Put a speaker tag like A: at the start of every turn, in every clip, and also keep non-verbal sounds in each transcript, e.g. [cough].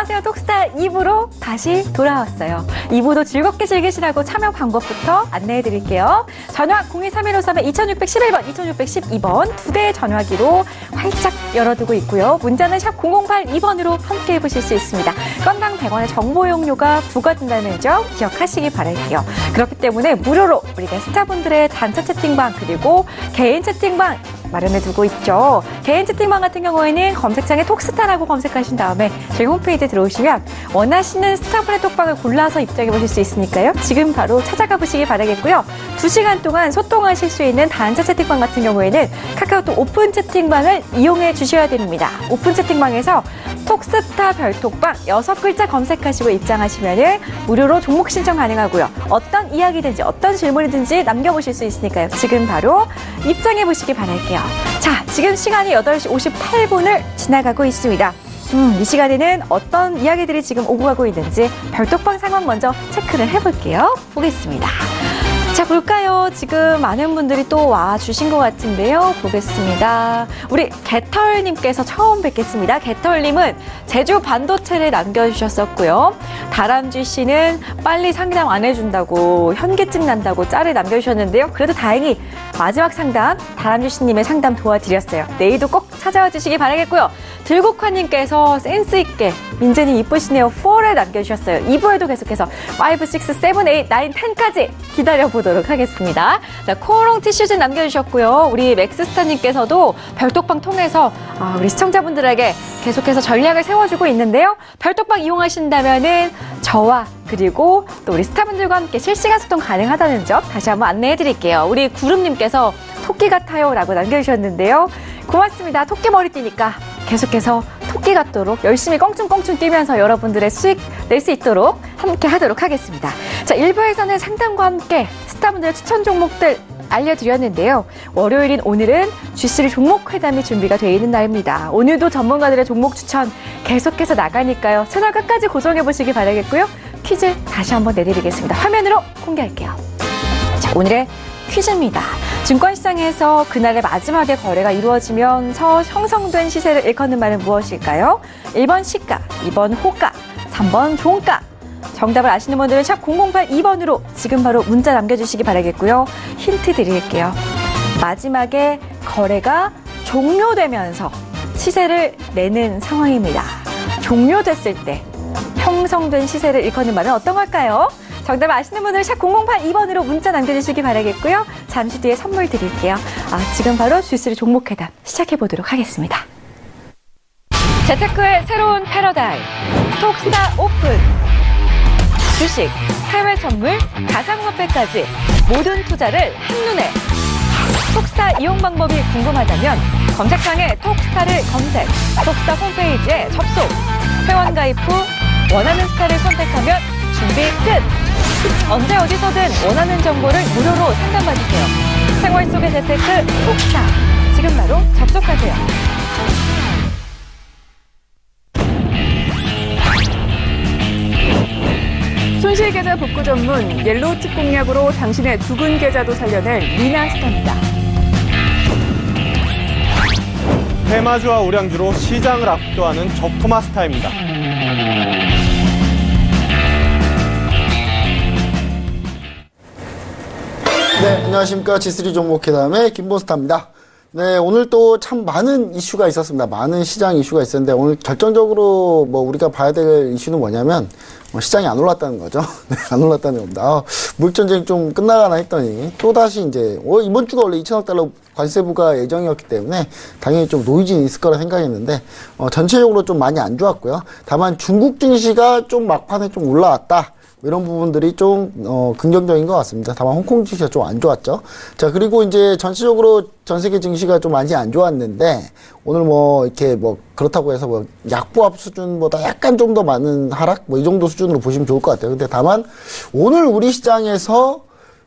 A: 안녕하세요. 톡스타 2부로 다시 돌아왔어요. 2부도 즐겁게 즐기시라고 참여 방법부터 안내해 드릴게요. 전화 023153에 2611번, 2612번 두 대의 전화기로 활짝 열어두고 있고요. 문자는 샵 0082번으로 함께 해보실 수 있습니다. 건당 100원의 정보 용료가 부과된다는 점 기억하시기 바랄게요. 그렇기 때문에 무료로 우리 게스트분들의 단체 채팅방 그리고 개인 채팅방 마련해 두고 있죠. 개인 채팅방 같은 경우에는 검색창에 톡스타라고 검색하신 다음에 저희 홈페이지 들어오시면 원하시는 스타분의 톡방을 골라서 입장해 보실 수 있으니까요. 지금 바로 찾아가 보시기 바라겠고요. 두 시간 동안 소통하실 수 있는 단체 채팅방 같은 경우에는 카카오톡 오픈 채팅방을 이용해 주셔야 됩니다. 오픈 채팅방에서 톡스타 별톡방 여섯 글자 검색하시고 입장하시면 무료로 종목 신청 가능하고요. 어떤 이야기든지 어떤 질문이든지 남겨보실 수 있으니까요. 지금 바로 입장해 보시기 바랄게요. 자, 지금 시간이 8시 58분을 지나가고 있습니다. 음, 이 시간에는 어떤 이야기들이 지금 오고 가고 있는지 별톡방 상황 먼저 체크를 해볼게요. 보겠습니다. 자, 볼까요? 지금 많은 분들이 또 와 주신 것 같은데요. 보겠습니다. 우리 개털님께서 처음 뵙겠습니다. 개털님은 제주 반도체를 남겨주셨었고요. 다람쥐 씨는 빨리 상담 안 해준다고 현기증 난다고 짤을 남겨주셨는데요. 그래도 다행히 마지막 상담 다람쥐 씨님의 상담 도와드렸어요. 내일도 꼭 찾아와 주시기 바라겠고요. 들국화님께서 센스 있게 민재님 이쁘시네요. 4를 남겨주셨어요. 2부에도 계속해서 5, 6, 7, 8, 9, 10까지 기다려보도록 하겠습니다. 자, 코롱 티슈즈 남겨주셨고요. 우리 맥스스타님께서도 별톡방 통해서 아, 우리 시청자분들에게 계속해서 전략을 세워주고 있는데요. 별톡방 이용하신다면은 저와 그리고 또 우리 스타분들과 함께 실시간 소통 가능하다는 점 다시 한번 안내해 드릴게요. 우리 구름님께서 토끼 같아요 라고 남겨주셨는데요. 고맙습니다. 토끼 머리띠니까 계속해서 토끼 같도록 열심히 껑충껑충 뛰면서 여러분들의 수익 낼 수 있도록 함께 하도록 하겠습니다. 자, 1부에서는 상담과 함께 스타분들의 추천 종목들 알려드렸는데요. 월요일인 오늘은 G3 종목 회담이 준비가 되어 있는 날입니다. 오늘도 전문가들의 종목 추천 계속해서 나가니까요. 채널 끝까지 고정해 보시기 바라겠고요. 퀴즈 다시 한번 내드리겠습니다. 화면으로 공개할게요. 자, 오늘의 퀴즈입니다. 증권시장에서 그날의 마지막에 거래가 이루어지면서 형성된 시세를 일컫는 말은 무엇일까요? 1번 시가, 2번 호가, 3번 종가. 정답을 아시는 분들은 샵 0082번으로 지금 바로 문자 남겨주시기 바라겠고요. 힌트 드릴게요. 마지막에 거래가 종료되면서 시세를 내는 상황입니다. 종료됐을 때 형성된 시세를 일컫는 말은 어떤 걸까요? 정답 아시는 분들 샵 0082번으로 문자 남겨주시기 바라겠고요. 잠시 뒤에 선물 드릴게요. 아, 지금 바로 주스리 종목회담 시작해보도록 하겠습니다. 재테크의 새로운 패러다임. 톡스타 오픈. 주식, 해외 선물, 가상화폐까지 모든 투자를 한눈에. 톡스타 이용 방법이 궁금하다면 검색창에 톡스타를 검색, 톡스타 홈페이지에 접속, 회원 가입 후 원하는 스타를 선택하면 준비 끝! 언제 어디서든 원하는 정보를 무료로 상담받으세요. 생활 속의 재테크 톡스타. 지금 바로 접속하세요.
B: 손실 계좌 복구 전문 옐로우 칩 공략으로 당신의 죽은 계좌도 살려낼 리나스타입니다.
C: 대마주와 우량주로 시장을 압도하는 적토마스타입니다.
D: 네, 안녕하십니까. G3 종목회담의 김보스타입니다. 네, 오늘 또 참 많은 이슈가 있었습니다. 많은 시장 이슈가 있었는데 오늘 결정적으로 뭐 우리가 봐야 될 이슈는 뭐냐면 뭐 시장이 안 올랐다는 거죠. [laughs] 네, 안 올랐다는 겁니다. 아, 물전쟁 좀 끝나가나 했더니 또다시 이제 어, 이번 주가 원래 2천억 달러 관세부가 예정이었기 때문에 당연히 좀 노이즈는 있을 거라 생각했는데 어, 전체적으로 좀 많이 안 좋았고요. 다만 중국 증시가 좀 막판에 좀 올라왔다. 이런 부분들이 좀, 어, 긍정적인 것 같습니다. 다만 홍콩 증시가 좀 안 좋았죠. 자, 그리고 이제 전체적으로 전 세계 증시가 좀 많이 안 좋았는데, 오늘 뭐, 이렇게 뭐, 그렇다고 해서 뭐, 약보합 수준보다 약간 좀 더 많은 하락? 뭐, 이 정도 수준으로 보시면 좋을 것 같아요. 근데 다만, 오늘 우리 시장에서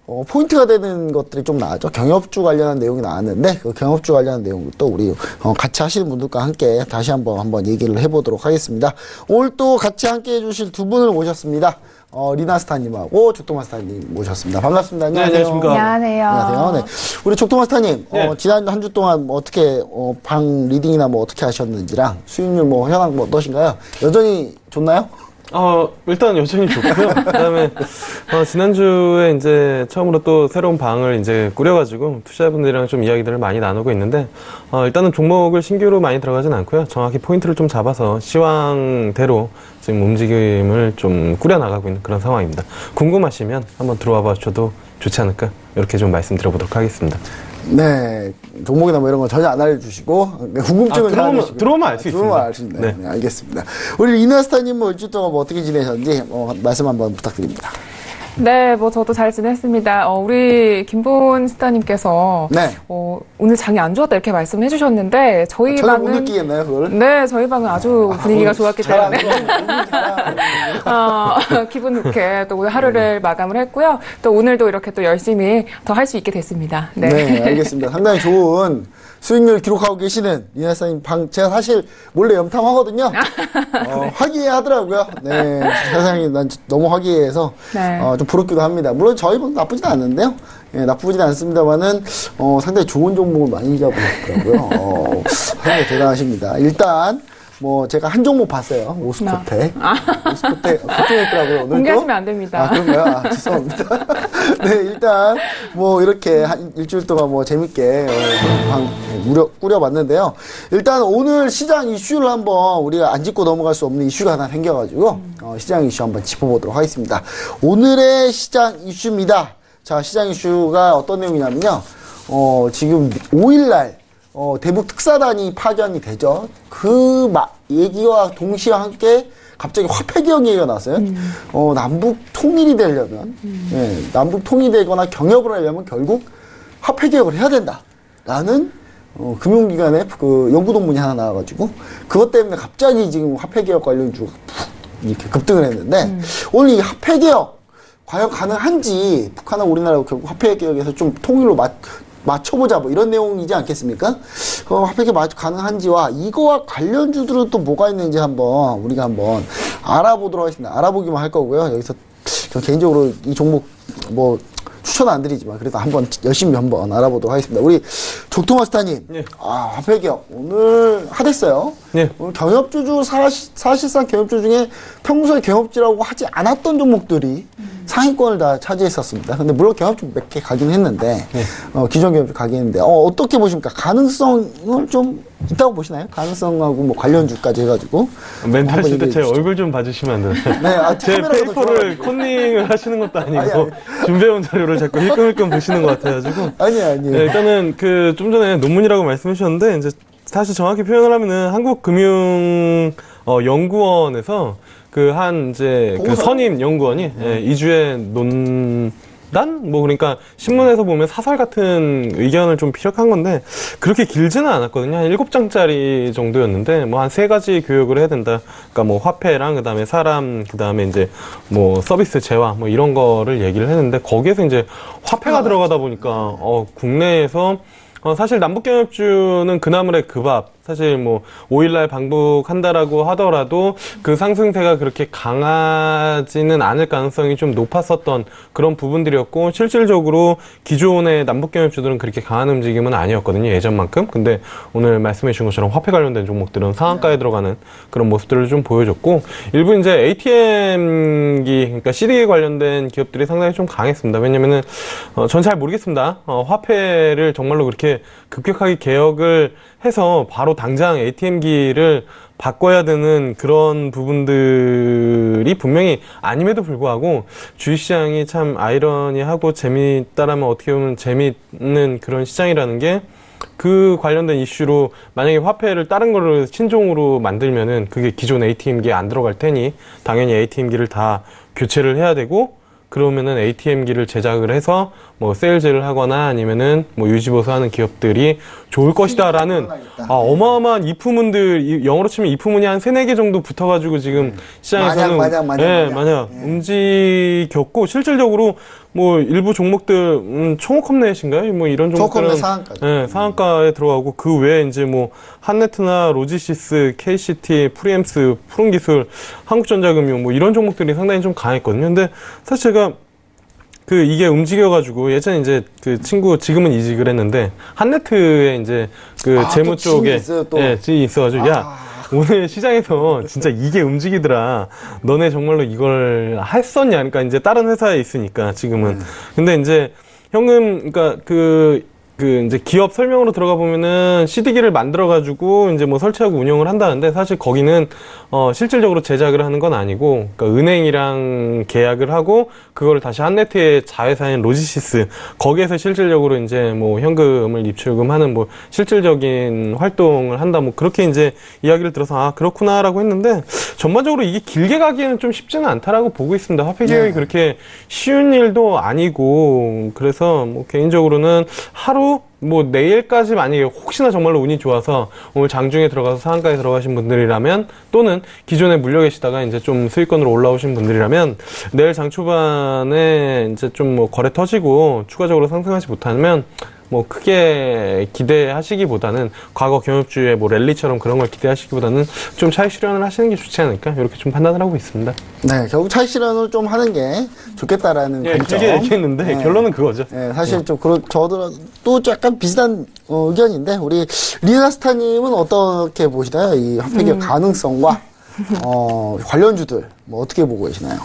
D: 어, 포인트가 되는 것들이 좀 나왔죠. 경협주 관련한 내용이 나왔는데 그 경협주 관련한 내용도 우리 어, 같이 하시는 분들과 함께 다시 한번 한번 얘기를 해보도록 하겠습니다. 오늘 또 같이 함께 해주실 두 분을 모셨습니다. 어, 리나스타님하고 적토마스타님 모셨습니다. 반갑습니다. 안녕하세요.
C: 안녕하십니까.
A: 안녕하세요.
D: 안녕하세요. 네. 우리 적토마스타님,
C: 네.
D: 어, 지난 한 주 동안 뭐 어떻게, 어, 방 leading이나 뭐 어떻게 하셨는지랑 수익률 뭐 현황 뭐 어떠신가요? 여전히 좋나요?
E: 어, 일단 여전히 좋고요. 그다음에 어, 지난주에 이제 처음으로 또 새로운 방을 이제 꾸려가지고 투자자분들이랑 좀 이야기들을 많이 나누고 있는데 어, 일단은 종목을 신규로 많이 들어가진 않고요. 정확히 포인트를 좀 잡아서 시황대로 지금 움직임을 좀 꾸려 나가고 있는 그런 상황입니다. 궁금하시면 한번 들어와 봐주셔도 좋지 않을까 이렇게 좀 말씀드려보도록 하겠습니다.
D: 네. 종목이나 뭐 이런 거 전혀 안 알려주시고, 궁금증을
E: 아,
D: 다
E: 들어오면-. 들어오면 알수
D: 아, 들어오면
E: 있습니다.
D: 알수 있네.
E: 네.
D: 네, 알겠습니다. 우리 리나스타님 뭐 일주일 동안 뭐 어떻게 지내셨는지, 어, 말씀 한번 부탁드립니다.
B: 네, 뭐 저도 잘 지냈습니다. 어, 우리 김본 스타님께서
D: 네.
B: 어, 오늘 장이 안 좋았다 이렇게 말씀을 해주셨는데 저희
D: 못
B: 방은
D: 느끼겠나요, 그걸?
B: 네, 저희 방은 아주 분위기가 좋았기
D: 잘안
B: 때문에.
D: 어, [laughs]
B: 기분 좋게 또 오늘 하루를 마감을 했고요. 또 오늘도 이렇게 또 열심히 더 할 수 있게 됐습니다. 네.
D: 네. 알겠습니다. 상당히 좋은 수익률 기록하고 계시는 리나스타님 방, 제가 사실 몰래 염탐하거든요. [laughs] 어, 화기애애하더라고요. 네. 세상이 난 너무 화기애애해서,
B: 네.
D: 어, 좀 부럽기도 합니다. 물론 저희 방 나쁘진 않는데요. 예, 나쁘진 않습니다만은, 어, 상당히 좋은 종목을 많이 잡으셨더라고요. 어, 상당히 대단하십니다. 일단, 뭐, 제가 한 종목 봤어요. 오스코텍. 오스코텍. 걱정했더라고요, 오늘도.
B: 공개하시면 안 됩니다.
D: 아, 그런가요? 아, 죄송합니다. [laughs] 네, 일단, 뭐, 이렇게 한 일주일 동안 뭐, 재밌게, 어, 방, 무려, 꾸려봤는데요. 일단, 오늘 시장 이슈를 한번 우리가 안 짚고 넘어갈 수 없는 이슈가 하나 생겨가지고, 어, 시장 이슈 한번 짚어보도록 하겠습니다. 오늘의 시장 이슈입니다. 자, 시장 이슈가 어떤 내용이냐면요. 어, 지금 5일날, 어, 대북 특사단이 파견이 되죠. 그 마, 얘기와 동시에 함께 갑자기 화폐 개혁 얘기가 나왔어요. 어, 남북 통일이 되려면, 예, 남북 통일되거나 경협을 하려면 결국 화폐 개혁을 해야 된다. 라는 어, 금융기관의 그 연구논문이 하나 나와가지고 그것 때문에 갑자기 지금 화폐 개혁 관련 주가 푹 이렇게 급등을 했는데 오늘 이 화폐 개혁 과연 가능한지 북한과 우리나라가 결국 화폐 개혁에서 좀 통일로 맞, 맞춰보자 뭐 이런 내용이지 않겠습니까? 그 화폐 개혁 맞- 가능한지와 이거와 관련주들은 또 뭐가 있는지 한번 우리가 한번 알아보도록 하겠습니다. 알아보기만 할 거고요. 여기서 저 개인적으로 이 종목 뭐 추천 안 드리지만 그래도 한번 열심히 한번 알아보도록 하겠습니다. 우리 족토마스타님,
E: 예.
D: 아 화폐 개혁 오늘 하댔어요.
E: 예.
D: 오늘 경협주주 사시, 사실상 경협주 중에 평소에 경협주라고 하지 않았던 종목들이 상위권을 다 차지했었습니다. 근데 물론 경협주 몇 개 가긴 했는데 어, 기존 경협주 가긴 했는데 어, 어떻게 보십니까? 가능성을 좀 있다고 보시나요? 가능성하고 뭐 관련주까지 해가지고
E: 하실 때 제. 얼굴 좀 봐주시면 안 되나요?
D: 네, 아, [laughs]
E: 제 paper를. 컨닝을 하시는 것도 아니고
D: 아니,
E: 준비해온 자료를 자꾸 힐끔힐끔 보시는 것 같아가지고
D: 아니 아니.
E: 네, 일단은 그 좀 전에 논문이라고 말씀해 주셨는데 이제 사실 정확히 표현을 하면은 한국금융연구원에서 그 한 이제 그? 선임 연구원이 예, 이주의 논단 뭐 그러니까 신문에서 보면 사설 같은 의견을 좀 피력한 건데 그렇게 길지는 않았거든요 한 일곱 장짜리 정도였는데 뭐 한 세 가지 교육을 해야 된다 그러니까 뭐 화폐랑 그다음에 사람 그다음에 이제 뭐 서비스 재화 뭐 이런 거를 얘기를 했는데 거기에서 이제 화폐가 들어가다 보니까 어 국내에서 어, 사실 남북경협주는 그나물의 그 밥. 사실 뭐 5일날 방북한다라고 하더라도 그 상승세가 그렇게 강하지는 않을 가능성이 좀 높았었던 그런 부분들이었고 실질적으로 기존의 남북경협주들은 그렇게 강한 움직임은 아니었거든요 예전만큼. 근데 오늘 말씀해 주신 것처럼 화폐 관련된 종목들은 상한가에 들어가는 그런 모습들을 좀 보여줬고 일부 이제 ATM기 그러니까 CD 관련된 기업들이 상당히 좀 강했습니다. 왜냐면은 어, 전 잘 모르겠습니다. 어, 화폐를 정말로 그렇게 급격하게 개혁을 해서 바로 당장 ATM기를 바꿔야 되는 그런 부분들이 분명히 아님에도 불구하고 주식시장이 참 아이러니하고 재미있다라면 어떻게 보면 재미있는 그런 시장이라는 게 그 관련된 이슈로 만약에 화폐를 다른 거를 신종으로 만들면은 그게 기존 ATM기에 안 들어갈 테니 당연히 ATM기를 다 교체를 해야 되고 그러면은 ATM기를 제작을 해서 뭐 세일즈를 하거나 아니면은 뭐 유지보수하는 기업들이 좋을 것이다라는 아, 어마어마한 if문들 이- 영어로 치면 if문이 한 세네 개 정도 붙어가지고 지금 시장에서는
D: 만약, 만약, 만약,
E: 예. 만약. 움직였고 실질적으로 뭐 일부 종목들 음, 총업넷인가요? 뭐 이런 종목들은
D: 상한가죠.
E: 네, 상한가에 들어가고 그 외에 이제 뭐 한네트나 로지시스, KCT, 프리엠스, 푸른기술, 한국전자금융 뭐 이런 종목들이 상당히 좀 강했거든요. 근데 사실 제가 그 이게 움직여가지고 예전에 이제 그 친구 지금은 이직을 했는데 한네트에 이제 그
D: 아,
E: 재무 쪽에
D: 있어요, 또? 아.
E: 예, 있어가지고 야 오늘 시장에서 진짜 이게 움직이더라. 너네 정말로 이걸 했었냐? 그러니까 이제 다른 회사에 있으니까 지금은. 근데 이제 현금 그러니까 그. 그 이제 기업 설명으로 들어가 보면은 CD기를 만들어 가지고 이제 뭐 설치하고 운영을 한다는데 사실 거기는 어 실질적으로 제작을 하는 건 아니고 그러니까 은행이랑 계약을 하고 그걸 다시 한네트의 자회사인 로지시스 거기에서 실질적으로 이제 뭐 현금을 입출금하는 뭐 실질적인 활동을 한다 뭐 그렇게 이제 이야기를 들어서 아 그렇구나라고 했는데 전반적으로 이게 길게 가기에는 좀 쉽지는 않다라고 보고 있습니다. 화폐 개혁이
D: 네.
E: 그렇게 쉬운 일도 아니고 그래서 뭐 개인적으로는 하루 뭐 내일까지 만약에 혹시나 정말로 운이 좋아서 오늘 장중에 들어가서 상한가에 들어가신 분들이라면 또는 기존에 물려 계시다가 이제 좀 수익권으로 올라오신 분들이라면 내일 장 초반에 이제 좀 뭐 거래 터지고 추가적으로 상승하지 못하면 뭐 크게 기대하시기보다는 과거 경협주의 뭐 랠리처럼 그런 걸 기대하시기보다는 좀 차익 실현을 하시는 게 좋지 않을까 이렇게 좀 판단을 하고 있습니다.
D: 네, 결국 차익 실현을 좀 하는 게 좋겠다라는
E: 예,
D: 관점.
E: 길게 얘기했는데
D: 네.
E: 결론은 그거죠.
D: 네, 사실 좀 그런 저도 또 약간 비슷한 어, 의견인데 우리 리나스타님은 어떻게 보시나요? 이 화폐기업 가능성과 어, 관련주들 뭐 어떻게 보고 계시나요?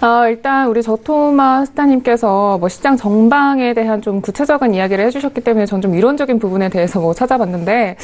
B: 아, 일단 우리 저토마 스타님께서 뭐 시장 전방에 대한 좀 구체적인 이야기를 해주셨기 때문에 전 좀 이론적인 부분에 대해서 뭐 찾아봤는데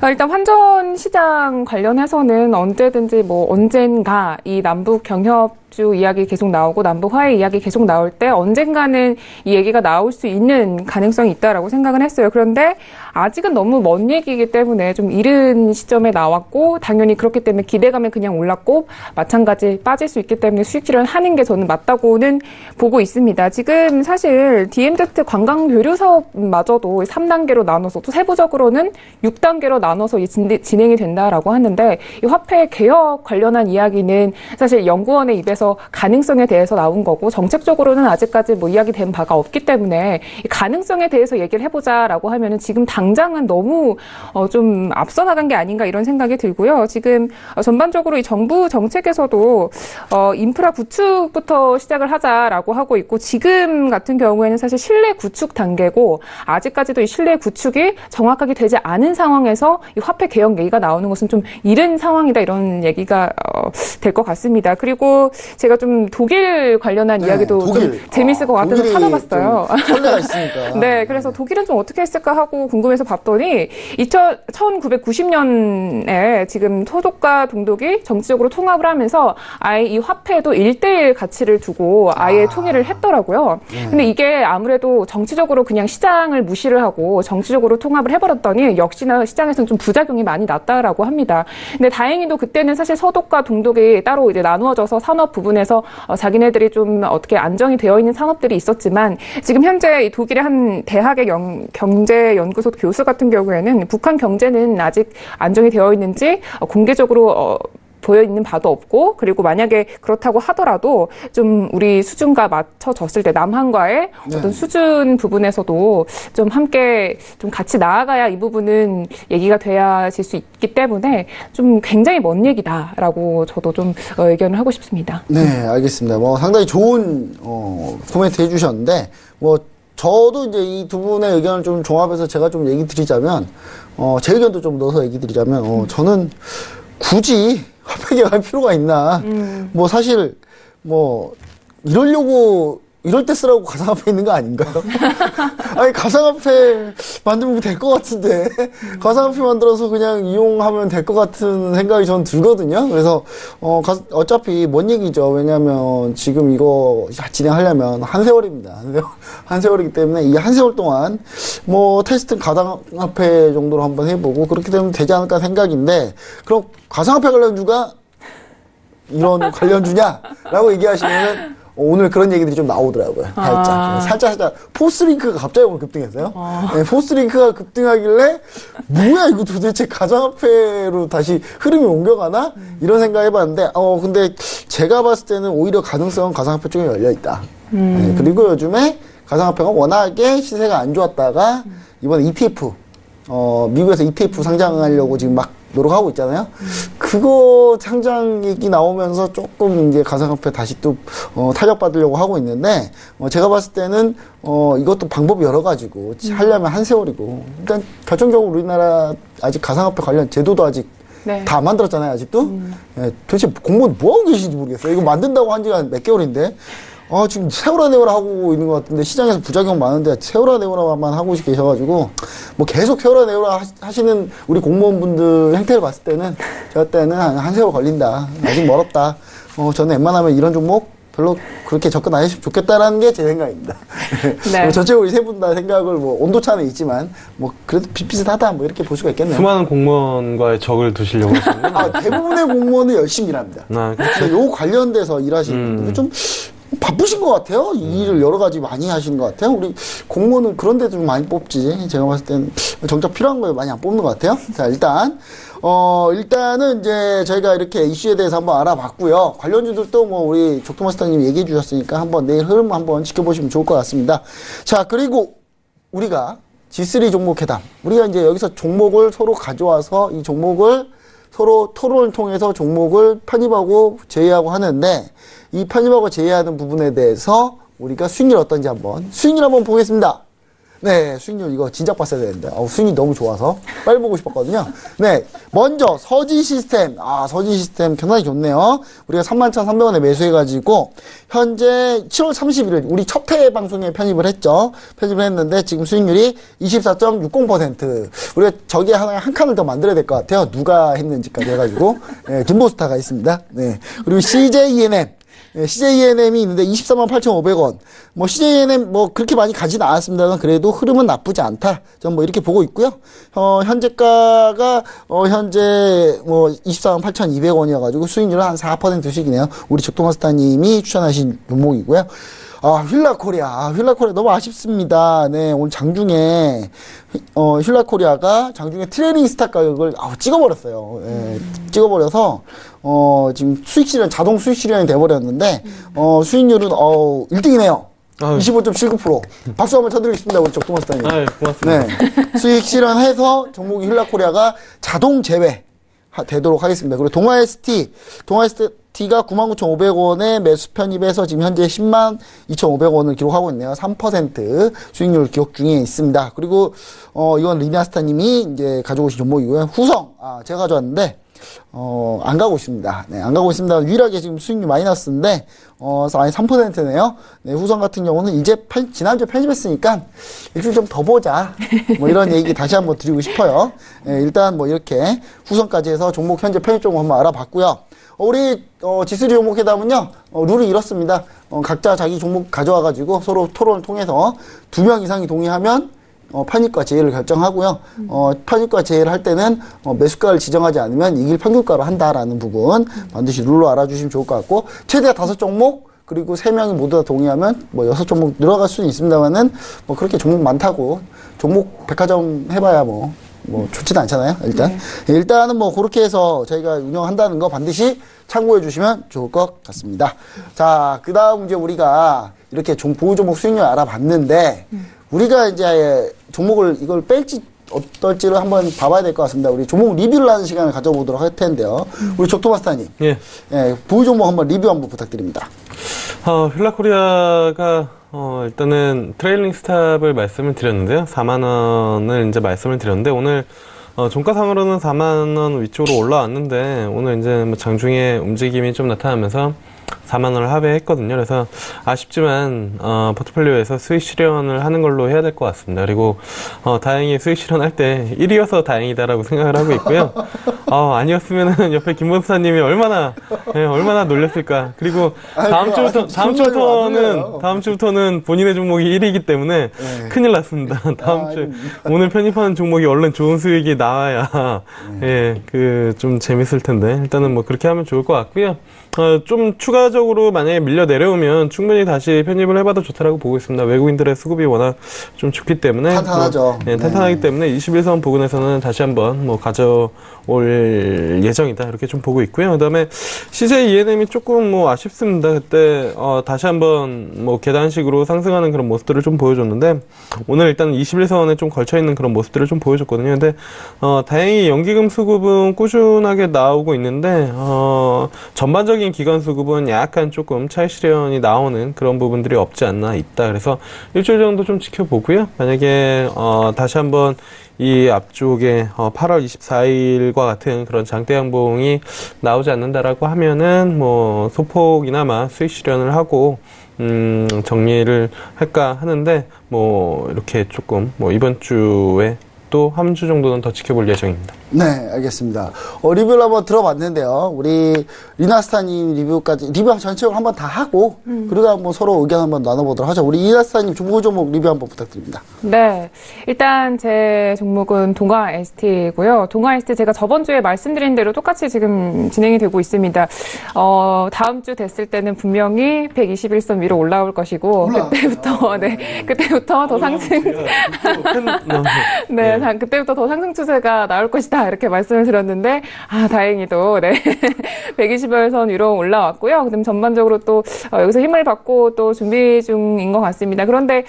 B: 아, 일단 환전 시장 관련해서는 언제든지 뭐 언젠가 이 남북 경협 주 이야기 계속 나오고 남북 화해 이야기 계속 나올 때 언젠가는 이 얘기가 나올 수 있는 가능성이 있다라고 생각은 했어요. 그런데 아직은 너무 먼 얘기이기 때문에 좀 이른 시점에 나왔고 당연히 그렇기 때문에 기대감에 그냥 올랐고 마찬가지 빠질 수 있기 때문에 수익 실현 하는 게 저는 맞다고는 보고 있습니다. 지금 사실 DMZ 관광 교류 사업마저도 3단계로 나눠서 또 세부적으로는 6단계로 나눠서 진행이 된다라고 하는데 이 화폐 개혁 관련한 이야기는 사실 연구원의 입에서 가능성에 대해서 나온 거고 정책적으로는 아직까지 뭐 이야기된 바가 없기 때문에 이 가능성에 대해서 얘기를 해보자라고 하면은 지금 당 장은 너무 어, 좀 앞서 나간 게 아닌가 이런 생각이 들고요. 지금 어, 전반적으로 이 정부 정책에서도 어, 인프라 구축부터 시작을 하자라고 하고 있고 지금 같은 경우에는 사실 실내 구축 단계고 아직까지도 이 실내 구축이 정확하게 되지 않은 상황에서 이 화폐 개혁 얘기가 나오는 것은 좀 이른 상황이다 이런 얘기가 어, 될것 같습니다. 그리고 제가 좀 독일 관련한
D: 네,
B: 이야기도 좀
D: 독일.
B: 재밌을 것
D: 아,
B: 같아서 찾아봤어요.
D: 좀 선례가 있으니까. [laughs]
B: 네, 그래서 독일은 좀 어떻게 했을까 하고 궁금해 서 봤더니 2000, 1990년에 지금 소독과 동독이 정치적으로 통합을 하면서 아예 이 화폐도 1대1 가치를 두고 아예 통일을 했더라고요. 근데 이게 아무래도 정치적으로 그냥 시장을 무시를 하고 정치적으로 통합을 해버렸더니 역시나 시장에서는 좀 부작용이 많이 났다라고 합니다. 근데 다행히도 그때는 사실 서독과 동독이 따로 이제 나누어져서 산업 부분에서 어, 자기네들이 좀 어떻게 안정이 되어 있는 산업들이 있었지만 지금 현재 이 독일의 한 대학의 영- 경제연구소 교수 같은 경우에는 북한 경제는 아직 안정이 되어 있는지 어, 공개적으로 어, 보여 있는 바도 없고 그리고 만약에 그렇다고 하더라도 좀 우리 수준과 맞춰졌을 때 남한과의
D: 네.
B: 어떤 수준 부분에서도 좀 함께 좀 같이 나아가야 이 부분은 얘기가 돼야질 수 있기 때문에 좀 굉장히 먼 얘기다라고 저도 좀 어, 의견을 하고 싶습니다.
D: 네, 알겠습니다. 뭐 상당히 좋은 어, 코멘트 해주셨는데 뭐 저도 이제 이 두 분의 의견을 좀 종합해서 제가 좀 얘기 드리자면 어, 제 의견도 좀 넣어서 얘기 드리자면 어, 저는 굳이 화폐 개혁할 필요가 있나? 뭐 사실 뭐 이러려고 이럴 때 쓰라고 가상화폐 있는 거 아닌가요? [laughs] 아니 가상화폐 만들면 될 것 같은데 가상화폐 만들어서 그냥 이용하면 될 것 같은 생각이 전 들거든요. 그래서 어 가- 어차피 뭔 얘기죠. 왜냐하면 지금 이거 진행하려면 한 세월입니다. 한 [laughs] 세월, 한 세월이기 때문에 이 한 세월 동안 뭐 테스트 가상화폐 정도로 한번 해보고 그렇게 되면 되지 않을까 생각인데 그럼 가상화폐 관련주가 이런 관련주냐라고 얘기하시면 오늘 그런 얘기들이 좀 나오더라고요. 살짝.
B: 아.
D: 살짝, 살짝. 포스링크가 갑자기 오늘 급등했어요. 네, 포스링크가 급등하길래, 뭐야, 이거 도대체 가상화폐로 다시 흐름이 옮겨가나? 이런 생각 해봤는데, 어, 근데 제가 봤을 때는 오히려 가능성은 가상화폐 쪽에 열려있다. 네, 그리고 요즘에 가상화폐가 워낙에 시세가 안 좋았다가 이번에 ETF 어, 미국에서 ETF 상장하려고 지금 막 노력하고 있잖아요. 그거 얘기 나오면서 조금 이제 가상화폐 다시 또 어, 타격받으려고 하고 있는데 어, 제가 봤을 때는 어, 이것도 방법이 여러 가지고 하려면 한 세월이고 일단 결정적으로 우리나라 아직 가상화폐 관련 제도도 아직
B: 네.
D: 다안 만들었잖아요, 아직도. 예, 도대체 공무원 뭐 하고 계신지 모르겠어요. 이거 만든다고 한 지가 몇 개월인데. 아, 지금 세월아 내월아 하고 있는 것 같은데 시장에서 부작용 많은데 세월아 내월아만 하고 계셔가지고 뭐 계속 세월아 내월아 하시- 하시는 우리 공무원분들 행태를 봤을 때는 제가 때는 한, 한 세월 걸린다. 아직 멀었다. 어, 저는 웬만하면 이런 종목 별로 그렇게 접근 안 했으면 좋겠다라는 게 제 생각입니다. [laughs]
B: 네.
D: 뭐 전체적으로 세분 다 생각을 뭐 온도 차는 있지만 뭐 그래도 비슷비슷하다 뭐 이렇게 볼 수가 있겠네요.
E: 수많은 공무원과의 적을 두시려고 하시는 [laughs]
D: 아, 대부분의 공무원은 열심히 일합니다.
E: 아,
D: 근데 요 관련돼서 일하시는
E: 음.
D: 분들은 좀 바쁘신 것 같아요. 이 일을 여러 가지 많이 하시는 것 같아요. 우리 공무원은 그런 데도 좀 많이 뽑지. 제가 봤을 때는 정작 필요한 거에 많이 안 뽑는 것 같아요. 자, 일단, 어, 일단은 이제 저희가 이렇게 이슈에 대해서 한번 알아봤고요. 관련주들도 뭐 우리 족토마스터님 얘기해 주셨으니까 한번 내일 흐름 한번 지켜보시면 좋을 것 같습니다. 자, 그리고 우리가 G3 종목 회담. 우리가 이제 여기서 종목을 서로 가져와서 이 종목을 서로 토론을 통해서 종목을 편입하고 제외하고 하는데 이 편입하고 제외하는 부분에 대해서 우리가 수익률 어떤지 한번 수익률 한번 보겠습니다. 네, 수익률 이거 진작 봤어야 되는데. 어, 수익이 너무 좋아서 빨리 보고 싶었거든요. 네, 먼저 서진 시스템. 아, 서진 시스템 상당히 좋네요. 우리가 31,300원에 매수해가지고 현재 7월 31일 우리 첫 회 방송에 편입을 했죠. 편입을 했는데 지금 수익률이 24.60%. 우리가 저기에 하나 한 칸을 더 만들어야 될 것 같아요. 누가 했는지까지 해가지고 네, 김보스타가 있습니다. 네, 그리고 CJENM. 예, CJNM이 있는데 24만 8,500원. 뭐 CJ ENM 뭐 그렇게 많이 가지는 않았습니다만 그래도 흐름은 나쁘지 않다. 저는 뭐 이렇게 보고 있고요. 어, 현재가가 어, 현재 뭐 24만 8,200원이어가지고 수익률은 한 4%씩이네요. 우리 적토마스타님이 추천하신 종목이고요. 아, 휠라 코리아. 아, 휠라 코리아 너무 아쉽습니다. 네, 오늘 장중에, 어, 휠라 코리아가 장중에 trailing stop 가격을, 아 찍어버렸어요. 예, 찍어버려서, 어, 지금 수익 실현, 자동 수익 실현이 돼버렸는데, 어, 수익률은, 어, 1등이네요.
E: 아유.
D: 25.79%. 박수 한번 쳐드리겠습니다, 우리 적동마스타님.
E: 아유, 고맙습니다.
D: 네. 수익 실현해서 종목이 힐라코리아가 자동 제외 하- 되도록 하겠습니다. 그리고 동아ST, 동아ST가 99,500원에 매수 편입해서 지금 현재 10만 2,500원을 기록하고 있네요. 3% 수익률 기록 중에 있습니다. 그리고 어 이건 리나스타님이 이제 가져오신 종목이고요. 후성, 아 제가 가져왔는데 어, 안 가고 있습니다. 네, 안 가고 있습니다. 유일하게 지금 수익률 마이너스인데, 어, 아니 3%네요. 네, 후성 같은 경우는 이제 편, 지난주에 편집했으니까 일주일 좀 더 보자. 뭐 이런 [laughs] 얘기 다시 한번 드리고 싶어요. 네, 일단 뭐 이렇게 후성까지 해서 종목 현재 편입 종목 한번 알아봤고요. 어, 우리 어, 지수리 종목 회담은요 어, 룰이 이렇습니다. 어, 각자 자기 종목 가져와가지고 서로 토론을 통해서 두 명 이상이 동의하면 어, 편입과 제외를 결정하고요. 어, 편입과 제외를 할 때는 어, 매수가를 지정하지 않으면 이길 평균가로 한다라는 부분 반드시 룰로 알아주시면 좋을 것 같고 최대 다섯 종목 그리고 세 명이 모두 다 동의하면 뭐 여섯 종목 늘어갈 수는 있습니다만은 뭐 그렇게 종목 많다고 종목 백화점 해봐야 뭐. 뭐 좋지는 않잖아요. 일단 일단은 뭐 그렇게 해서 저희가 운영한다는 거 반드시 참고해 주시면 좋을 것 같습니다. 자, 그다음 이제 우리가 이렇게 종, 보유 종목 수익률 알아봤는데 우리가 이제 종목을 이걸 뺄지 어떨지를 한번 봐봐야 될 것 같습니다. 우리 종목 리뷰를 하는 시간을 가져보도록 할 텐데요. 우리 적토마스타님,
E: 예.
D: 예, 보유 종목 한번 리뷰 한번 부탁드립니다.
E: 어, 휠라코리아가 어, 일단은 trailing stop을 말씀을 드렸는데요. 4만 원을 이제 말씀을 드렸는데 오늘 어, 종가상으로는 4만 원 위쪽으로 올라왔는데 오늘 이제 뭐 장중에 움직임이 좀 나타나면서 4만 원을 하회했거든요. 그래서 아쉽지만 어, 포트폴리오에서 수익 실현을 하는 걸로 해야 될 것 같습니다. 그리고 어, 다행히 수익 실현할 때 1위여서 다행이다라고 생각을 하고 있고요. 어, 아니었으면은 옆에 김본사님이 얼마나 예, 얼마나 놀랬을까. 그리고 다음 주부터
D: 아직
E: 다음 주부터는. 다음 주부터는 본인의 종목이 1위이기 때문에
D: 네.
E: 큰일 났습니다. 다음
D: 아,
E: 주 오늘 편입하는 종목이 얼른 좋은 수익이 나와야
D: 네.
E: 예, 그좀 재밌을 텐데 일단은 뭐 그렇게 하면 좋을 것 같고요. 어, 좀 추가 주가적으로 만약에 밀려 내려오면 충분히 다시 편입을 해봐도 좋다라고 보고 있습니다. 외국인들의 수급이 워낙 좀 좋기 때문에
D: 탄탄하죠.
E: 뭐, 예, 탄탄하기
D: 네.
E: 때문에 21선 부근에서는 다시 한번 뭐 가져올 예정이다 이렇게 좀 보고 있고요. 그다음에 CJ ENM이 조금 뭐 아쉽습니다. 그때 어, 다시 한번 뭐 계단식으로 상승하는 그런 모습들을 좀 보여줬는데 오늘 일단 21선에 좀 걸쳐 있는 그런 모습들을 좀 보여줬거든요. 근데 어, 다행히 연기금 수급은 꾸준하게 나오고 있는데 어, 전반적인 기관 수급은 약간 조금 차익 실현이 나오는 그런 부분들이 없지 않나 있다. 그래서 일주일 정도 좀 지켜보고요. 만약에 어, 다시 한번 이 앞쪽에 어, 8월 24일과 같은 그런 장대 양봉이 나오지 않는다라고 하면은 뭐 소폭이나마 수익 실현을 하고 음, 정리를 할까 하는데 뭐 이렇게 조금 뭐 이번 주에 또 한 주 정도는 더 지켜볼 예정입니다.
D: 네, 알겠습니다. 어, 리뷰를 한번 들어봤는데요. 우리 리나스타님 리뷰까지, 리뷰 전체적으로 한번 다 하고, 그리고 한번 서로 의견 한번 나눠보도록 하죠. 우리 리나스타님 종목 종목 리뷰 한번 부탁드립니다.
B: 네. 일단 제 종목은 동아 ST고요. 동아 ST 제가 저번 주에 말씀드린 대로 똑같이 지금 진행이 되고 있습니다. 어, 다음 주 됐을 때는 분명히 121선 위로 올라올 것이고,
D: 올라왔어요.
B: 그때부터, 네. 그때부터 더 상승, [laughs] 네, 단- 그때부터 더 상승 추세가 나올 것이다. 이렇게 말씀을 드렸는데, 아, 다행히도, 네. [laughs] 120여 선 위로 올라왔고요. 그다음 전반적으로 또, 어, 여기서 힘을 받고 또 준비 중인 것 같습니다. 그런데,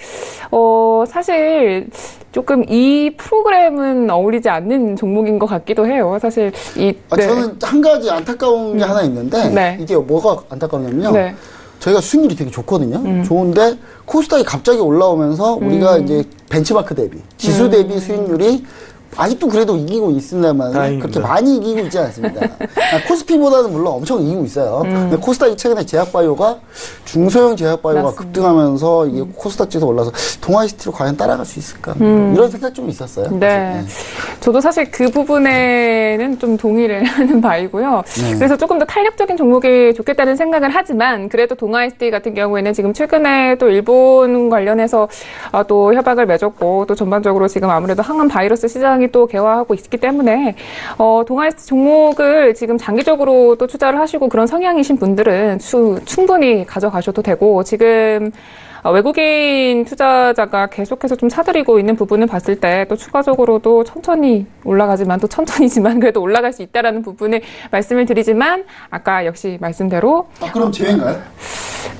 B: 어, 사실, 조금 이 프로그램은 어울리지 않는 종목인 것 같기도 해요. 사실, 이,
D: 아,
B: 네.
D: 저는 한 가지 안타까운 게 하나 있는데,
B: 네.
D: 이게 뭐가 안타까우냐면요.
B: 네. 음.
D: 저희가 수익률이 되게 좋거든요. 좋은데 코스닥이 갑자기 올라오면서 우리가 이제 벤치마크 대비,
B: 음.
D: 지수 대비 수익률이 아직도 그래도 이기고 있습니다만
E: 다행입니다.
D: 그렇게 많이 이기고 있지 않습니다. 아, 코스피보다는 물론 엄청 이기고 있어요.
B: 음.
D: 근데 코스닥이 최근에 제약바이오가 중소형 제약바이오가
B: 맞습니다.
D: 급등하면서 이게 코스닥 지수 올라서 동아이스티로 과연 따라갈 수 있을까 이런 생각 좀 있었어요.
B: 음. 네. 저도 사실 그 부분에는 좀 동의를 [laughs] 하는 바이고요.
D: 네.
B: 그래서 조금 더 탄력적인 종목이 좋겠다는 생각을 하지만 그래도 동아ISD 같은 경우에는 지금 최근에 또 일본 관련해서 어, 또 협약을 맺었고 또 전반적으로 지금 아무래도 항암 바이러스 시장이 또 개화하고 있기 때문에 어, 동아ISD 종목을 지금 장기적으로 또 투자를 하시고 그런 성향이신 분들은 추- 충분히 가져가셔도 되고 지금 어, 외국인 투자자가 계속해서 좀 사들이고 있는 부분을 봤을 때 또 추가적으로도 천천히 올라가지만 또 천천히지만 그래도 올라갈 수 있다라는 부분을 말씀을 드리지만 아까 역시 말씀대로
D: 아, 그럼 제인가요?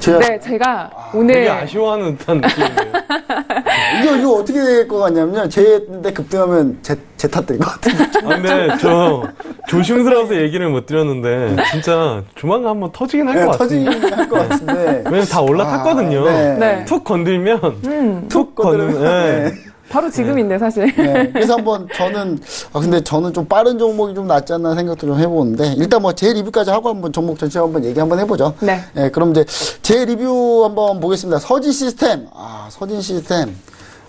D: 제가
B: 네 제가
E: 되게
B: 오늘
E: 아쉬워하는 듯한 느낌이에요. [laughs]
D: 이거 이거 어떻게 될 것 같냐면요. 제인데 급등하면 제, 제 탓될 것 같아요.
E: 아, 근데 저 조심스러워서 얘기를 못 드렸는데 진짜 조만간 한번 터지긴 할
D: 네,
E: 것 같습니다.
D: 터지긴 할 것 같은데. [laughs]
E: 왜냐면 다 올라탔거든요.
D: 아, 네.
B: 네.
E: 툭 건들면
B: 음,
E: 툭 건들면
D: 건드리면,
E: 네.
B: 바로 지금인데 사실
D: 네. 그래서 한번 저는 아 근데 저는 좀 빠른 종목이 좀 낫지 않나 생각도 좀 해보는데 일단 뭐 제 리뷰까지 하고 한번 종목 전체 한번 얘기 한번 해보죠.
B: 네.
D: 그럼 이제 제 리뷰 한번 보겠습니다. 서진 시스템. 아 서진 시스템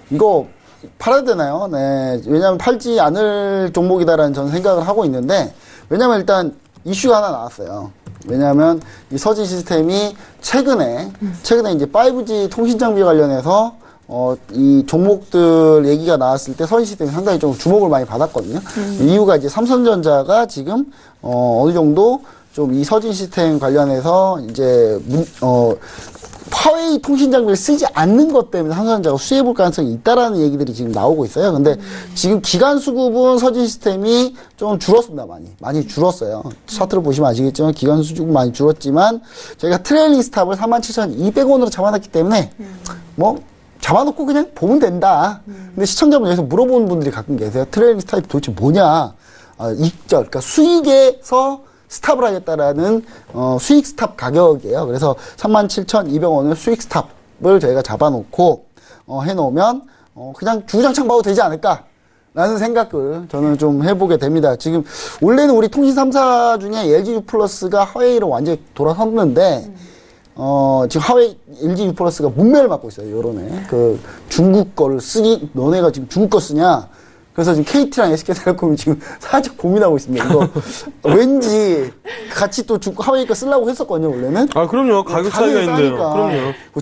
D: 이거 팔아야 되나요? 네. 왜냐하면 팔지 않을 종목이다라는 저는 생각을 하고 있는데 왜냐하면 일단 이슈가 하나 나왔어요. 왜냐하면 이 서진 시스템이 최근에 최근에 이제 5G 통신 장비 관련해서 어, 이 종목들 얘기가 나왔을 때 서진 시스템이 상당히 좀 주목을 많이 받았거든요. 이유가 이제 삼성전자가 지금 어, 어느 정도 좀 이 서진 시스템 관련해서 이제 문, 어, 화웨이 통신 장비를 쓰지 않는 것 때문에 삼성전자가 수혜볼 가능성이 있다라는 얘기들이 지금 나오고 있어요. 근데 지금 기관 수급은 서진 시스템이 좀 줄었습니다, 많이. 많이 줄었어요. 차트를 보시면 아시겠지만 기관 수급은 많이 줄었지만 저희가 trailing stop을 47,200원으로 잡아놨기 때문에 뭐 잡아놓고 그냥 보면 된다. 근데 시청자분 여기서 물어보는 분들이 가끔 계세요. trailing stop이 도대체 뭐냐? 아, 익절, 그러니까 수익에서 stop을 하겠다라는 어, 수익 stop 가격이에요. 그래서 37,200원을 수익 stop을 저희가 잡아놓고 어, 해놓으면 어, 그냥 주구장창 봐도 되지 않을까? 라는 생각을 저는 좀 해보게 됩니다. 지금 원래는 우리 통신 3사 중에 LG U 플러스가 화웨이로 완전히 돌아섰는데 어, 지금 화웨이 LG U 플러스가 뭇매를 맞고 있어요. 요번에 그 중국 거를 쓰기 너네가 지금 중국 거 쓰냐? 그래서 지금 KT랑 SK텔레콤이 지금 [laughs] 살짝 고민하고 있습니다. 이거 [laughs] 왠지 같이 또 중, 하웨이 거 쓰려고 했었거든요, 원래는.
E: 아 그럼요 가격 차이가 있는데요. 그럼요.
D: 뭐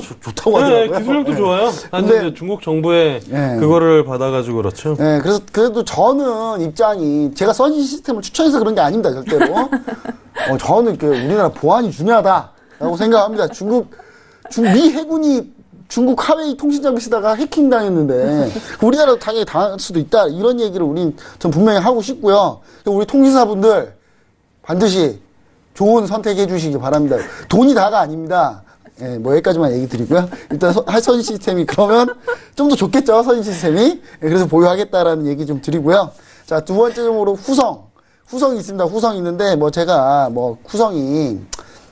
D: 좋- 좋다고
E: 네,
D: 하더라고요.
E: 기술력도
D: 네.
E: 좋아요. 아니
D: 근데-
E: 이제 중국 정부의
D: 네.
E: 그거를 받아가지고 그렇죠.
D: 네, 그래서 그래도 저는 입장이 제가 써진 시스템을 추천해서 그런 게 아닙니다, 절대로. 어, 저는 그 우리나라 보안이 중요하다라고 생각합니다. 중국, 중, 미 해군이 중국 하웨이 통신장비 쓰다가 해킹 당했는데 [laughs] 우리나라도 당연히 당할 수도 있다 이런 얘기를 우린 전 분명히 하고 싶고요. 우리 통신사분들 반드시 좋은 선택해 주시기 바랍니다. 돈이 다가 아닙니다. 예, 뭐 여기까지만 얘기 드리고요. 일단 서- 할 선진 시스템이 그러면 좀 더 좋겠죠, 선진 시스템이. 예, 그래서 보유하겠다라는 얘기 좀 드리고요. 자, 두 번째 점으로 후성. 후성이 있습니다. 후성 있는데 뭐 제가 뭐 후성이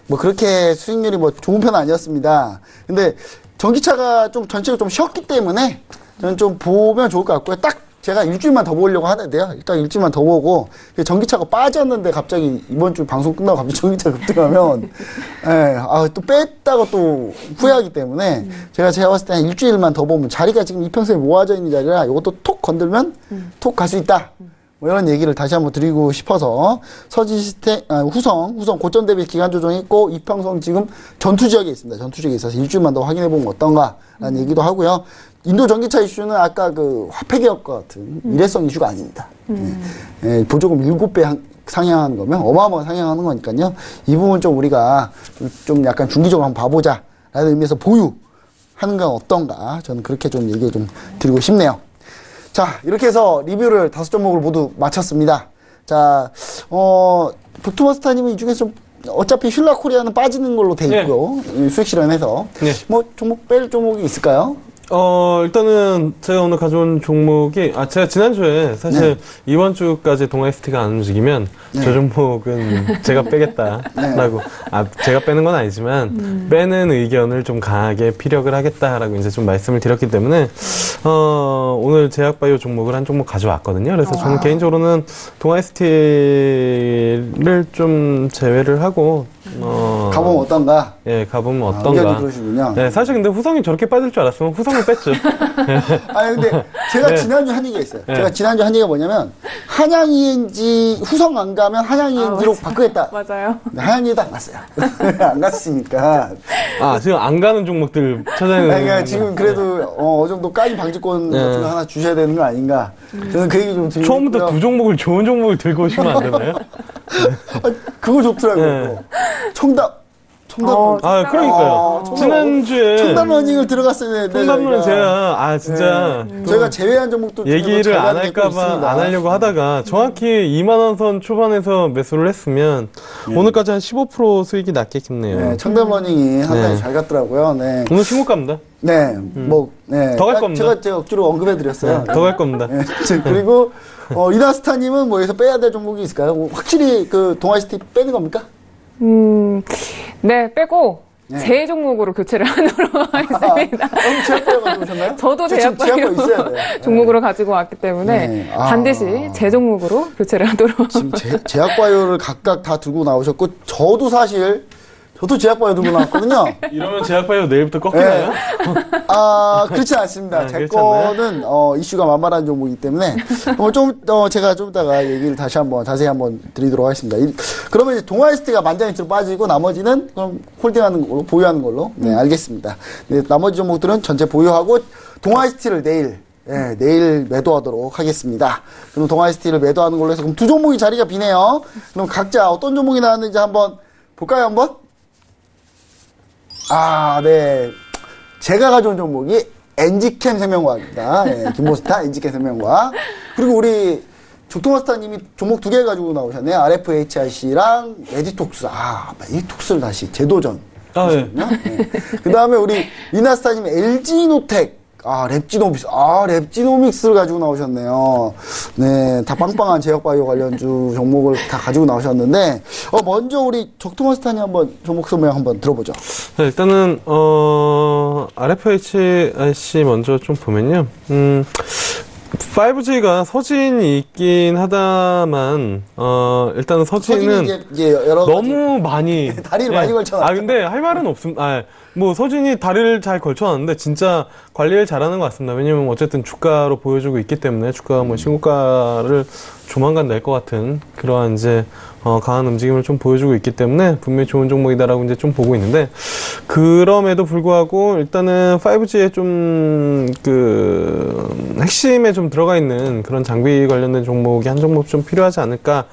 D: 뭐 그렇게 수익률이 뭐 좋은 편은 아니었습니다. 근데 전기차가 좀 전체가 좀 쉬었기 때문에 저는 좀 보면 좋을 것 같고요. 딱 제가 일주일만 더 보려고 하는데요. 일단 일주일만 더 보고 전기차가 빠졌는데 갑자기 이번 주 방송 끝나고 갑자기 전기차 급등하면 예, 아, 또 뺐다가 또 후회하기 때문에 제가 제가 봤을 때 한 일주일만 더 보면 자리가 지금 이평선에 모아져 있는 자리라 이것도 톡 건들면 톡갈 수 있다. 뭐 이런 얘기를 다시 한번 드리고 싶어서 서진 시스템 아, 후성 후성 고점 대비 기간 조정했고 이평성 지금 전투 지역에 있습니다. 전투 지역에 있어서 일주일만 더 확인해 보면 어떤가라는 얘기도 하고요. 인도 전기차 이슈는 아까 그 화폐 개혁과 같은 일회성 이슈가 아닙니다. 예, 예, 보조금 7배 한- 상향하는 거면 어마어마하게 상향하는 거니까요. 이 부분 좀 우리가 좀, 좀 약간 중기적으로 한번 봐보자. 라는 의미에서 보유 하는 건 어떤가. 저는 그렇게 좀 얘기 좀 드리고 싶네요. 자, 이렇게 해서 리뷰를 다섯 종목을 모두 마쳤습니다. 자, 어, 북투머스타님은 이 중에서 좀 어차피 휠라 코리아는 빠지는 걸로 돼
E: 네.
D: 있고요. 이 수익 실현해서.
E: 네.
D: 뭐, 종목 뺄 종목이 있을까요?
E: 어, 일단은 제가 오늘 가져온 종목이, 아, 제가 지난주에 사실 이번 주까지 동아ST가 안 움직이면 저 종목은 [laughs] 제가 빼겠다라고, 아, 제가 빼는 건 아니지만 빼는 의견을 좀 강하게 피력을 하겠다라고 이제 좀 말씀을 드렸기 때문에, 어, 오늘 제약바이오 종목을 한 종목 가져왔거든요. 그래서 저는 개인적으로는 동아ST를 좀 제외를 하고, 어,
D: 가보면 어떤가?
E: 예, 가보면
D: 아,
E: 어떤가.
D: 의견이 그러시군요.
E: 네, 사실 근데 후성이 저렇게 빠질 줄 알았으면 후성을 뺐죠. [laughs]
D: 아니 근데 제가
E: 네.
D: 지난주 한 얘기가 있어요.
E: 네.
D: 제가 지난주 한 얘기가 뭐냐면 한양 ENG 후성 안 가면 한양 ENG로 바꾸겠다.
B: 맞아요.
D: 한양 ENG도 안 갔어요. 안 갔으니까.
E: 아, 지금 안 가는 종목들 찾아내는.
D: 아니, 그러니까 지금 그래도 어, 어느 정도 까지 방지권
E: 네.
D: 같은 거 하나 주셔야 되는 거 아닌가. 저는 그 얘기 좀 드리고
E: 처음부터. 두 종목을 좋은 종목을 들고 오시면 안 되나요? [laughs]
D: 아, 그거 좋더라고요.
E: 네.
D: 청담. 청담.
B: 어,
E: 아, 그러니까요.
D: 아, 청담-
E: 지난주에
D: 청담 러닝을 들어갔어야 되는데. 저희가.
E: 제가 아 진짜
D: 네. 저희가 제외한 종목도
E: 얘기를 잘안 할까봐. 안 하려고 하다가 정확히 2만 원 선 초반에서 매수를 했으면 오늘까지 한 15% 수익이 났겠네요.
D: 네, 청담 러닝이 상당히
E: 네.
D: 잘 갔더라고요. 네.
E: 오늘 신고가입니다.
D: 네, 뭐, 네.
E: 더갈
D: 딱
E: 겁니다.
D: 제가, 제가 억지로 언급해드렸어요.
E: 더갈 겁니다.
D: 네. 자, 그리고, 어, 리나스타님은 뭐 여기서 빼야 될 종목이 있을까요? 뭐 확실히 그 동아에스티 빼는 겁니까?
B: 음, 네, 빼고
D: 네.
B: 제 종목으로 교체를 [laughs] 하도록 하겠습니다.
D: 오셨나요?
B: 저도 제약바이오. [laughs] 종목으로 가지고 왔기 때문에
D: 네. 아.
B: 반드시 제 종목으로 교체를 하도록.
D: 지금 제, 제약바이오를 각각 다 들고 나오셨고, 저도 사실, 저도 제약바이오 들고 나왔거든요. [laughs]
E: 이러면 제약바이오 내일부터 꺾이나요?
D: 아, 그렇지 않습니다.
E: 아,
D: 제? 거는, 어, 이슈가 만만한 종목이기 때문에, 어, 좀, 어, 제가 좀 이따가 얘기를 다시 한 번, 자세히 한번 드리도록 하겠습니다. 이- 그러면 이제 동아이스트가 만장일치로 빠지고, 나머지는 그럼 홀딩하는 걸로, 보유하는 걸로. 네, 알겠습니다. 네, 나머지 종목들은 전체 보유하고, 동아에스티를 내일, 예, 내일 매도하도록 하겠습니다. 그럼 동아에스티를 매도하는 걸로 해서, 그럼 두 종목이 자리가 비네요. 그럼 각자 어떤 종목이 나왔는지 한번 볼까요, 한번? 아, 네. 제가 가져온 종목이 엔지켐 생명과학입니다. 예, 김모스타 [laughs] 엔지켐 생명과학. 그리고 우리 조토마스타님이 종목 두 개 가지고 나오셨네요. RFHIC랑 메디톡스. 아, 메디톡스를 다시 재도전.
E: 아, 네.
D: 그 다음에 우리 이나스타님이 LG노텍. 아, 랩지노믹스. 아, 랩지노믹스를 가지고 나오셨네요. 네, 다 빵빵한 제약바이오 관련주 종목을 다 가지고 나오셨는데, 어, 먼저 우리 적토마스타님 한번 종목 설명 한번 들어보죠.
E: 네, 일단은 어 RFHIC 먼저 좀 보면요. 음 5G가 서진이 있긴 하다만 어 일단은 서진은
D: 이제, 이제 여러 가지
E: 너무 많이 [laughs]
D: 다리를 많이 걸쳐놨다.
E: 아 근데 할 말은 없습니다. 아, 뭐 서진이 다리를 잘 걸쳐놨는데 진짜 관리를 잘하는 것 같습니다. 왜냐면 어쨌든 주가로 보여주고 있기 때문에 주가가 뭐 신고가를 조만간 낼 것 같은 그러한 이제 어, 강한 움직임을 좀 보여주고 있기 때문에 분명히 좋은 종목이다라고 이제 좀 보고 있는데 그럼에도 불구하고 일단은 5G에 좀그 핵심에 좀 들어가 있는 그런 장비 관련된 종목이 한 종목 좀 필요하지 않을까.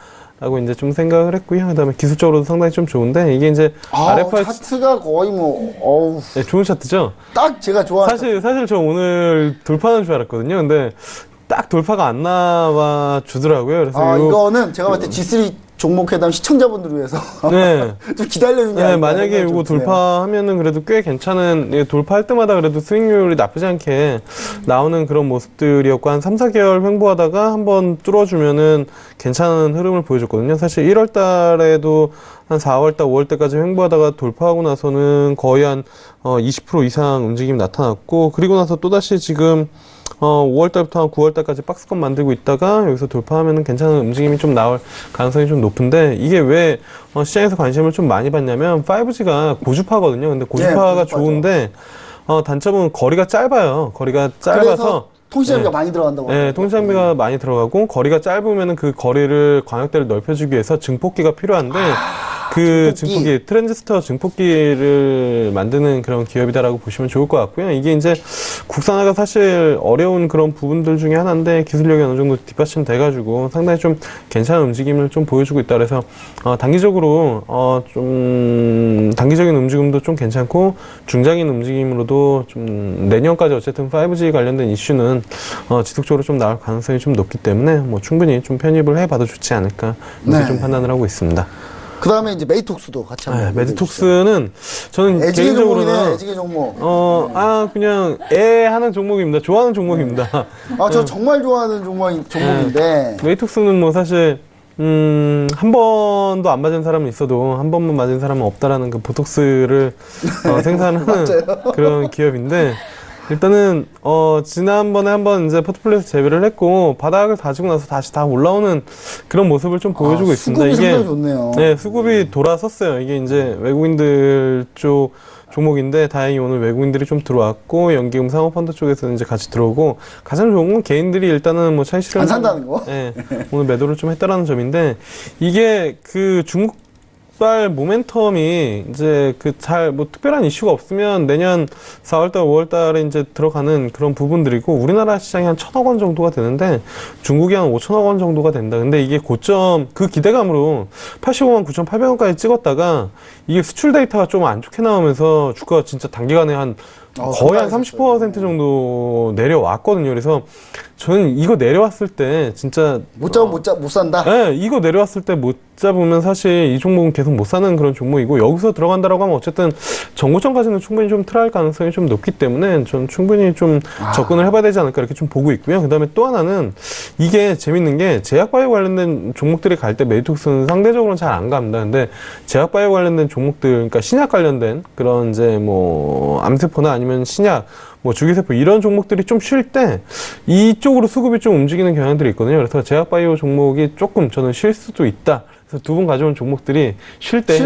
E: 하고 이제 좀 생각을 했고요. 그 다음에 기술적으로도 상당히 좀 좋은데 이게 이제
D: 아,
E: RFR
D: 차트가 거의 뭐, 어우,
E: 네, 좋은 차트죠.
D: 딱 제가 좋아하는
E: 사실 사실 저 오늘 돌파하는 줄 알았거든요. 근데 딱 돌파가 안 나와 주더라고요. 그래서
D: 아,
E: 요-
D: 이거 는 제가 봤을 때 G3 종목 회담 시청자분들을 위해서 [laughs]
E: 네. [laughs]
D: 좀 기다려주는 게
E: 네, 만약에 이거. 돌파하면은 그래도 꽤 괜찮은, 예, 돌파할 때마다 그래도 수익률이 나쁘지 않게 나오는 그런 모습들이었고, 한 3, 4개월 횡보하다가 한번 뚫어주면은 괜찮은 흐름을 보여줬거든요. 사실 1월 달에도 한 4월 달, 5월 때까지 횡보하다가 돌파하고 나서는 거의 한, 어, 20% 이상 움직임이 나타났고, 그리고 나서 또다시 지금, 어, 5월 달부터 한 9월 달까지 박스권 만들고 있다가 여기서 돌파하면은 괜찮은 움직임이 좀 나올 가능성이 좀 높은데 이게 왜 어, 시장에서 관심을 좀 많이 받냐면 5G가 고주파거든요. 근데 고주파가
D: 고주파죠.
E: 좋은데 어, 단점은 거리가 짧아요. 거리가 짧아서
D: 통신장비가
E: 네.
D: 많이 들어간다고.
E: 네. 통신장비가 많이 들어가고 거리가 짧으면은 그 거리를 광역대를 넓혀주기 위해서 증폭기가 필요한데 그
D: 증폭기.
E: 증폭기 트랜지스터 증폭기를 만드는 그런 기업이다라고 보시면 좋을 것 같고요. 이게 이제 국산화가 사실 어려운 그런 부분들 중에 하나인데 기술력이 어느 정도 뒷받침 돼가지고 상당히 좀 괜찮은 움직임을 좀 보여주고 있다. 그래서 어, 단기적으로 어, 좀 단기적인 움직임도 좀 괜찮고 중장인 움직임으로도 좀 내년까지 어쨌든 5G 관련된 이슈는 어, 지속적으로 좀 나올 가능성이 좀 높기 때문에 뭐 충분히 좀 편입을 해봐도 좋지 않을까 이렇게
D: 네.
E: 좀 판단을 하고 있습니다.
D: 그 다음에 이제 메이톡스도 같이 한번.
E: 네, 메디톡스는 저는
D: 종목이네,
E: 개인적으로는
D: 애지게 종목.
E: 어, 아, 그냥 애 하는 종목입니다. 좋아하는 종목입니다.
D: 아, 저 정말 좋아하는 종목, 종목인데.
E: 메이톡스는 뭐 사실 음, 한 번도 안 맞은 사람은 있어도 한 번만 맞은 사람은 없다라는 그 보톡스를 어, [laughs] 생산하는 그런 기업인데 일단은 어 지난번에 한번 이제 포트폴리오에서 재배를 했고 바닥을 다지고 나서 다시 다 올라오는 그런 모습을 좀 보여주고
D: 아,
E: 있습니다. 이게
D: 좋네요.
E: 네, 수급이 돌아섰어요. 이게 이제 외국인들 쪽 종목인데 다행히 오늘 외국인들이 좀 들어왔고 연기금 상호펀드 쪽에서는 이제 같이 들어오고 가장 좋은 건 개인들이 일단은 뭐 차익 실현
D: 안 산다는 거?
E: 네, [laughs] 오늘 매도를 좀 했다라는 점인데 이게 그 중국 발 모멘텀이 이제 그 잘 뭐 특별한 이슈가 없으면 내년 4월달, 5월달에 이제 들어가는 그런 부분들이고 우리나라 시장이 한 천억 원 정도가 되는데 중국이 한 5천억 원 정도가 된다. 근데 이게 고점 그 기대감으로 85만 9,800원까지 찍었다가 이게 수출 데이터가 좀 안 좋게 나오면서 주가가 진짜 단기간에 한
D: 어,
E: 거의 한
D: 상당했었어요.
E: 30% 정도 내려왔거든요. 그래서 저는 이거 내려왔을 때 진짜
D: 못 잡으면 못, 잡, 못 산다?
E: 네, 이거 내려왔을 때 못 잡으면 사실 이 종목은 계속 못 사는 그런 종목이고 여기서 들어간다라고 하면 어쨌든 정고점까지는 충분히 좀 트라이할 가능성이 좀 높기 때문에 전 충분히 좀 접근을 해봐야 되지 않을까 이렇게 좀 보고 있고요. 그다음에 또 하나는 이게 재밌는 게 제약바이오 관련된 종목들이 갈 때 메디톡스는 상대적으로는 잘안 갑니다. 근데 제약바이오 관련된 종목들, 그러니까 신약 관련된 그런 이제 뭐 암세포나 아니면 신약 뭐 주기세포 이런 종목들이 좀 쉴 때 이쪽으로 수급이 좀 움직이는 경향들이 있거든요. 그래서 제약바이오 종목이 조금 저는 쉴 수도 있다. 그래서 두 분 가져온 종목들이 쉴 때,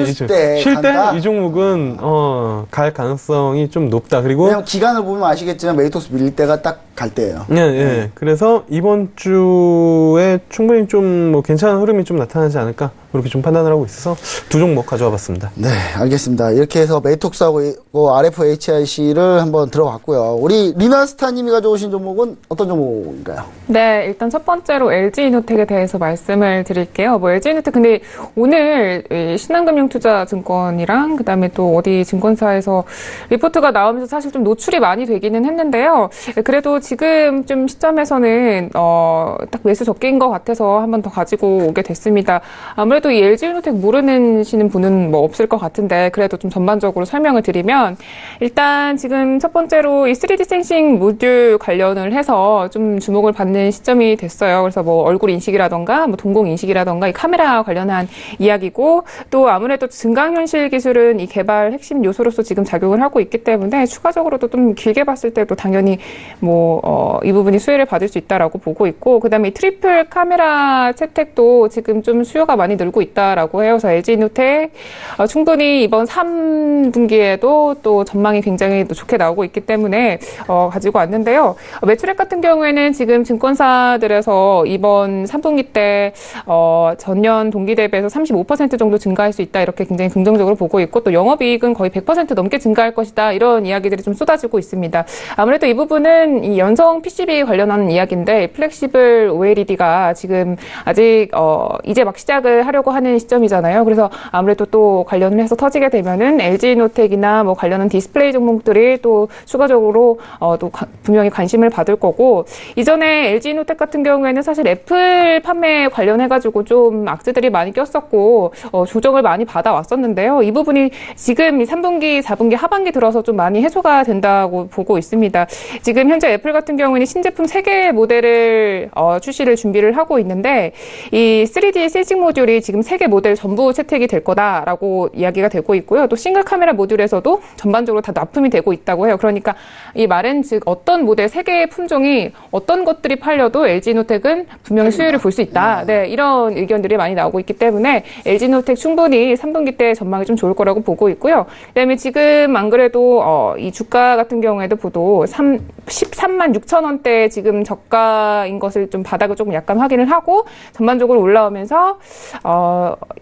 D: 쉴 때?
E: 이 종목은 어, 갈 가능성이 좀 높다. 그리고
D: 왜냐면 기간을 보면 아시겠지만 메디톡스 밀릴 때가 딱 갈 때예요.
E: 예, 예. 그래서 이번 주에 충분히 좀 뭐 괜찮은 흐름이 좀 나타나지 않을까 그렇게 좀 판단을 하고 있어서 두 종목 가져와 봤습니다.
D: 네, 알겠습니다. 이렇게 해서 메디톡스하고 RFHIC를 한번 들어봤고요. 우리 리나스타님이 가져오신 종목은 어떤 종목인가요?
B: 네, 일단 첫 번째로 LG이노텍에 대해서 말씀을 드릴게요. 뭐 LG이노텍 근데 오늘 이 신한금융투자증권이랑 그다음에 또 어디 증권사에서 리포트가 나오면서 사실 좀 노출이 많이 되기는 했는데요. 그래도 지금 좀 시점에서는 어 딱 매수 적기인 것 같아서 한번 더 가지고 오게 됐습니다. 아무래도 이 LG이노텍 모르시는 분은 뭐 없을 것 같은데 그래도 좀 전반적으로 설명을 드리면 일단 지금 첫 번째로 이 3D 센싱 모듈 관련을 해서 좀 주목을 받는 시점이 됐어요. 그래서 뭐 얼굴 인식이라던가 뭐 동공 인식이라던가 이 카메라 관련한 이야기고 또 아무래도 증강현실 기술은 이 개발 핵심 요소로서 지금 작용을 하고 있기 때문에 추가적으로도 좀 길게 봤을 때도 당연히 뭐, 어, 이 부분이 수혜를 받을 수 있다라고 보고 있고, 그 다음에 triple 카메라 채택도 지금 좀 수요가 많이 늘 늘고 있다라고. 그래서 LG이노텍 어, 충분히 이번 3분기에도 또 전망이 굉장히 또 좋게 나오고 있기 때문에 어, 가지고 왔는데요. 어, 매출액 같은 경우에는 지금 증권사들에서 이번 3분기 때 어, 전년 동기 대비해서 35% 정도 증가할 수 있다 이렇게 굉장히 긍정적으로 보고 있고 또 영업이익은 거의 100% 넘게 증가할 것이다 이런 이야기들이 좀 쏟아지고 있습니다. 아무래도 이 부분은 이 연성 PCB 관련한 이야기인데 flexible OLED가 지금 아직 어, 이제 막 시작을 하려 고 하는 시점이잖아요. 그래서 아무래도 또 관련을 해서 터지게 되면은 LG이노텍이나 뭐 관련한 디스플레이 종목들이 또 추가적으로 어, 또 가- 분명히 관심을 받을 거고 이전에 LG이노텍 같은 경우에는 사실 애플 판매 관련해 가지고 좀 악재들이 많이 꼈었고 어, 조정을 많이 받아왔었는데요. 이 부분이 지금 이 3분기, 4분기 하반기 들어서 좀 많이 해소가 된다고 보고 있습니다. 지금 현재 애플 같은 경우에는 신제품 3개 모델을 어, 출시를 준비를 하고 있는데 이 3D sensing 모듈이 지금 3개 모델 전부 채택이 될 거다라고 이야기가 되고 있고요. 또 싱글 카메라 모듈에서도 전반적으로 다 납품이 되고 있다고 해요. 그러니까 이 말은 즉 어떤 모델 3개의 품종이 어떤 것들이 팔려도 LG노텍은 분명히 수혜를 볼 수 있다. 네, 이런 의견들이 많이 나오고 있기 때문에 LG노텍 충분히 3분기 때 전망이 좀 좋을 거라고 보고 있고요. 그다음에 지금 안 그래도 어, 이 주가 같은 경우에도 보도 3, 13만 6천 원대 지금 저가인 것을 좀 바닥을 조금 약간 확인을 하고 전반적으로 올라오면서 어,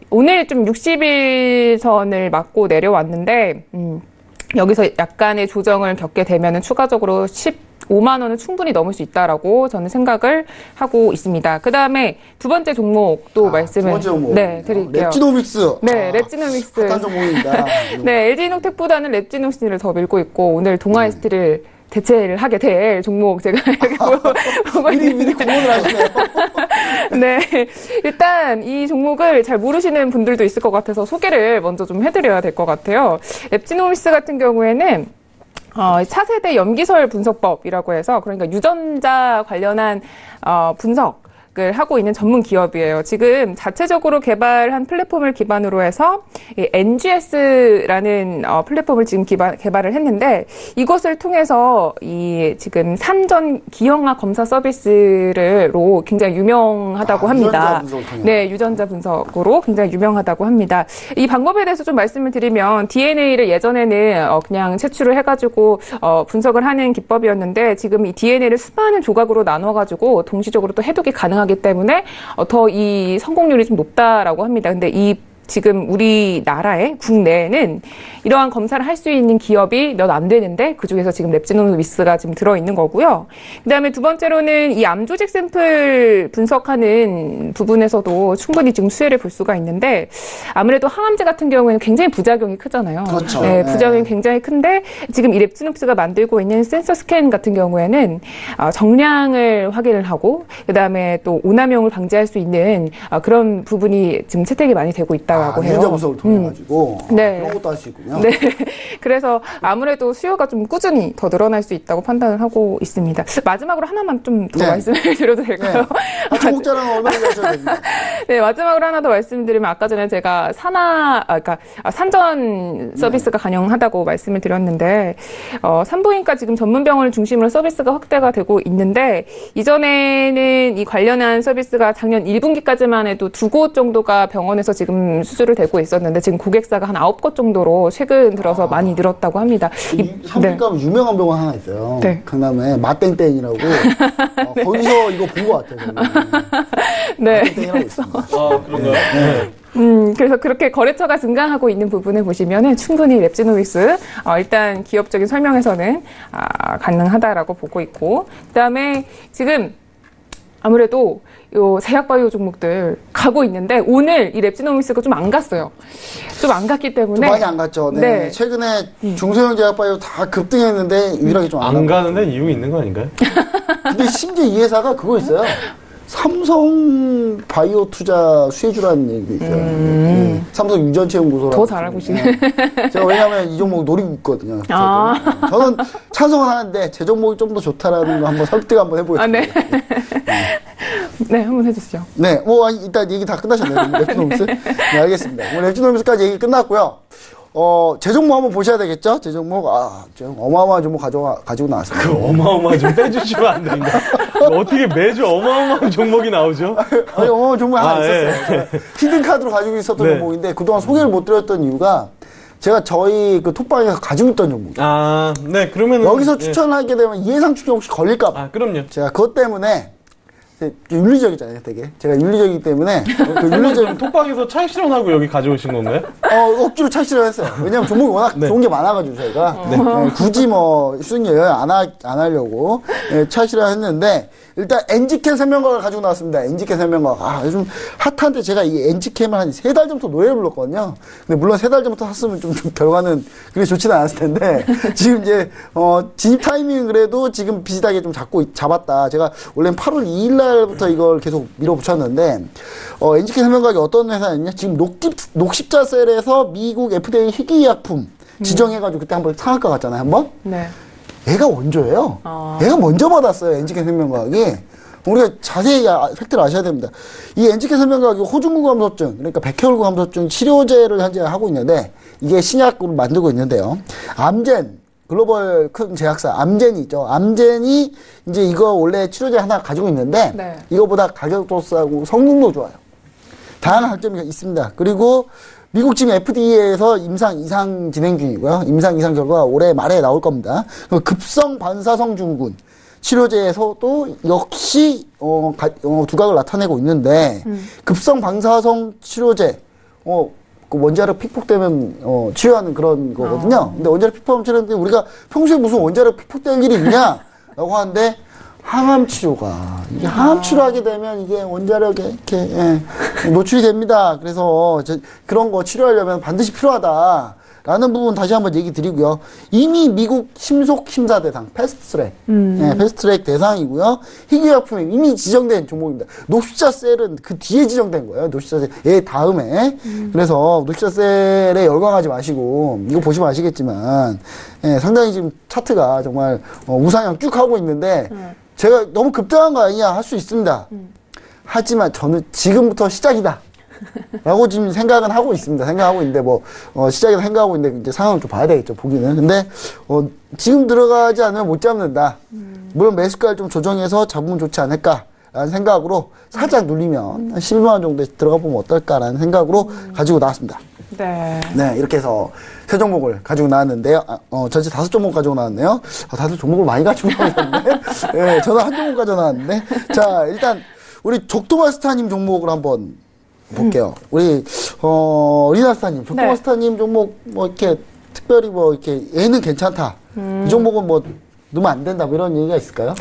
B: 오늘 좀 60일선을 맞고 내려왔는데 음, 여기서 약간의 조정을 겪게 되면은 추가적으로 15만 원은 충분히 넘을 수 있다라고 저는 생각을 하고 있습니다. 그 다음에 두 번째 종목도
D: 아,
B: 말씀을
D: 종목.
B: 네 드릴게요.
D: 랩지노믹스.
B: 네,
D: 아,
B: 랩지노믹스.
D: 핫한 종목입니다. [laughs]
B: 네, LG이노텍보다는 랩지노믹스를 더 밀고 있고 오늘 동아에스티를 대체를 하게 될 종목 제가 [laughs] 이렇게 보- [laughs] 보고
D: 미리 미리 구분을 하시네요. [laughs]
B: 네. 일단 이 종목을 잘 모르시는 분들도 있을 것 같아서 소개를 먼저 좀 해드려야 될 것 같아요. 랩지노미스 같은 경우에는 어, 차세대 염기설 분석법이라고 해서 그러니까 유전자 관련한 어, 분석 을 하고 있는 전문 기업이에요. 지금 자체적으로 개발한 플랫폼을 기반으로 해서 이 NGS라는 어, 플랫폼을 지금 기반, 개발을 했는데 이것을 통해서 이 지금 산전 기형아 검사 서비스로 굉장히 유명하다고
D: 아,
B: 합니다.
D: 유전자.
B: 네, 유전자 분석으로 굉장히 유명하다고 합니다. 이 방법에 대해서 좀 말씀을 드리면 DNA를 예전에는 어, 그냥 채취를 해가지고 어, 분석을 하는 기법이었는데 지금 이 DNA를 수많은 조각으로 나눠가지고 동시적으로 또 해독이 가능 하기 때문에 어, 더이 성공률이 좀 높다라고 합니다. 근데 이 지금 우리나라의 국내에는 이러한 검사를 할 수 있는 기업이 몇 안 되는데 그 중에서 지금 랩지노미스가 지금 들어 있는 거고요. 그다음에 두 번째로는 이 암 조직 샘플 분석하는 부분에서도 충분히 지금 수혜를 볼 수가 있는데 아무래도 항암제 같은 경우에는 굉장히 부작용이 크잖아요.
D: 그렇죠.
B: 네,
D: 네.
B: 부작용이 굉장히 큰데 지금 이 랩지노미스가 만들고 있는 센서 스캔 같은 경우에는 어, 정량을 확인을 하고 그다음에 또 오남용을 방지할 수 있는 어, 그런 부분이 지금 채택이 많이 되고 있다 고
D: 아,
B: 해요.
D: 유전자 분석을 통해
B: 음.
D: 가지고
B: 네.
D: 그런 것도 할 수 있군요.
B: 네. [laughs] 그래서 아무래도 수요가 좀 꾸준히 더 늘어날 수 있다고 판단을 하고 있습니다. 마지막으로 하나만 좀더
D: 네.
B: 말씀을 [laughs] 드려도
D: 네.
B: 될까요?
D: 아, 종목 자랑 얼마나 하셔야 됩니다. [laughs]
B: 네, 마지막으로 하나 더 말씀드리면 아까 전에 제가 산하, 아, 그러니까 아, 산전 서비스가 가능하다고 말씀을 드렸는데, 어, 산부인과 지금 전문 병원을 중심으로 서비스가 확대가 되고 있는데, 이전에는 이 관련한 서비스가 작년 1분기까지만 해도 두 곳 정도가 병원에서 지금 수주를 되고 있었는데, 지금 고객사가 한 아홉 곳 정도로 최근 들어서 많이 늘었다고 합니다. 이-
D: 이 성균관 유명한 병원 하나 있어요.
B: 네.
D: 강남에 마땡땡이라고. [laughs] 어, 거기서 이거 본 것 같아요. [laughs]
B: 네.
D: 마땡땡이라고 있습니다.
E: 아, 그런가요? 네.
B: 음, 그래서 그렇게 거래처가 증가하고 있는 부분을 보시면은 충분히 랩지노믹스, 어, 일단 기업적인 설명에서는, 아, 가능하다라고 보고 있고, 그 다음에 지금 아무래도 요 제약바이오 종목들 가고 있는데 오늘 이 랩지노믹스가 좀 안 갔어요. 좀 안 갔기
D: 좀
B: 때문에.
D: 많이 안 갔죠. 네.
B: 네.
D: 최근에 중소형 제약바이오 다 급등했는데 유일하게 좀 안
E: 안
D: 가고.
E: 가는데 이유 있는 거 아닌가요? [laughs]
D: 근데 심지어 이 회사가 그거 있어요. 삼성 바이오 투자 수혜주라는 얘기도 있어요. 네. 삼성 유전체 연구소라고.
B: 음. 더잘 알고 계시네.
D: 네. 제가 왜냐하면 이 종목 노리고 있거든요.
B: 아.
D: 저도. 저는 찬성은 하는데 제 종목이 좀 더 좋다라는 거 한번 설득 한번
B: 아,
D: 해보겠습니다.
B: 네. 네, 한번 해주시죠.
D: 네, 뭐 아니, 일단 얘기 다 끝나셨네요. [laughs] 랩지노미스. 네, 알겠습니다. 뭐 랩지노미스까지 얘기 끝났고요. 어, 제 종목 한번 보셔야 되겠죠? 제 종목, 아, 좀 어마어마한 종목 가져와, 가지고 나왔습니다.
E: 그 어마어마한 좀 빼주시면 안 됩니다. 어떻게 매주 어마어마한 종목이 나오죠?
D: 아니, 어마어마한 종목이 하나
E: 아,
D: 있었어요.
E: 예.
D: 히든카드로 가지고 있었던
E: 네.
D: 종목인데, 그동안 소개를 못 드렸던 이유가, 제가 저희 그 톡방에서 가지고 있던 종목.
E: 아, 네, 그러면은.
D: 여기서
E: 예.
D: 추천하게 되면 예상 추천 혹시 걸릴까 봐.
E: 아, 그럼요.
D: 제가 그것 때문에, 좀 윤리적이잖아요, 되게. 제가 윤리적이기 때문에, 그 [laughs] 윤리적인
E: 톡방에서 차익 실현하고 여기 가져오신 건가요?
D: 어, 억지로 차시를 했어요. 왜냐면 종목이 워낙
E: 네.
D: 좋은 게 많아가지고 저희가. 네, 굳이 뭐, 수익률 안, 하, 안 하려고 예, 차시를 했는데, 일단 엔지캠 설명각을 가지고 나왔습니다. 엔지캠 설명각. 아, 요즘 핫한데 제가 이 엔지캠을 한 세 달 전부터 노래 불렀거든요. 근데 물론 세 달 전부터 샀으면 좀, 좀 결과는 그렇게 좋지는 않았을 텐데, [laughs] 지금 이제, 어, 진입 타이밍은 그래도 지금 비슷하게 좀 잡고, 있- 잡았다. 제가 원래는 8월 2일 날 부터 이걸 계속 밀어붙였는데, 어, 엔지캠 설명각이 어떤 회사였냐? 지금 녹십, 녹십자 셀에서 미국 FDA 희귀약품 지정해가지고 그때 한번 상한가 갔잖아요, 한번?
B: 네.
D: 얘가 원조예요.
B: 아.
D: 얘가 먼저 받았어요, 엔지켐 생명과학이. 우리가 자세히 아- fact를 아셔야 됩니다. 이 엔지켐 생명과학이 호중구 감소증, 그러니까 백혈구 감소증 치료제를 현재 하고 있는데, 이게 신약으로 만들고 있는데요. 암젠, 글로벌 큰 제약사 암젠이 있죠. 암젠이 이제 이거 원래 치료제 하나 가지고 있는데,
B: 네.
D: 이거보다 가격도 싸고 성능도 좋아요. 다양한 장점이 있습니다. 그리고 미국 지금 FDA에서 임상 이상 진행 중이고요. 임상 이상 결과 올해 말에 나올 겁니다. 급성 반사성 증후군 치료제에서도 역시 어, 가- 어, 두각을 나타내고 있는데 급성 반사성 치료제 어, 그 원자력 픽폭되면 어, 치료하는 그런 거거든요. 근데 원자력 픽폭 치료하는데 우리가 평소에 무슨 원자력 픽폭될 일이 있냐라고 하는데 항암 치료가 이게 항암 치료하게 되면 이게 원자력에 이렇게 예, 노출이 됩니다. 그래서 저, 그런 거 치료하려면 반드시 필요하다. 라는 부분 다시 한번 얘기 드리고요. 이미 미국 심속 심사 대상 패스트트랙, 예, 패스트트랙 대상이고요. 희귀약품에 이미 지정된 종목입니다. 녹십자 셀은 그 뒤에 지정된 거예요. 녹십자 셀, 얘 다음에. 그래서 녹십자 셀에 열광하지 마시고 이거 보시면 아시겠지만 예, 상당히 지금 차트가 정말 어, 우상향 쭉 하고 있는데 제가 너무 급등한 거 아니냐 할 수 있습니다. 하지만 저는 지금부터 시작이다. 라고 지금 생각은 하고 있습니다. 생각하고 있는데 뭐, 어, 시작이라 생각하고 있는데 이제 상황을 좀 봐야 되겠죠, 보기는. 근데, 어, 지금 들어가지 않으면 못 잡는다. 물론 매수가를 좀 조정해서 잡으면 좋지 않을까. 라는 생각으로 살짝 눌리면 한 11만 원 정도에 들어가 보면 어떨까라는 생각으로 가지고 나왔습니다.
B: 네.
D: 네, 이렇게 해서 세 종목을 가지고 나왔는데요. 아, 어, 전체 다섯 종목 가지고 나왔네요. 아, 다들 종목을 많이 가지고 나왔는데. 네, 저는 한 종목 가지고 나왔는데. 자, 일단, 우리 적도마스타님 종목을 한번 볼게요. 우리, 어, 리나스타님, 적도마스타님 종목, 뭐, 이렇게, 특별히 뭐, 이렇게, 얘는 괜찮다. 이 종목은 뭐, 넣으면 안 된다. 뭐 이런 얘기가 있을까요?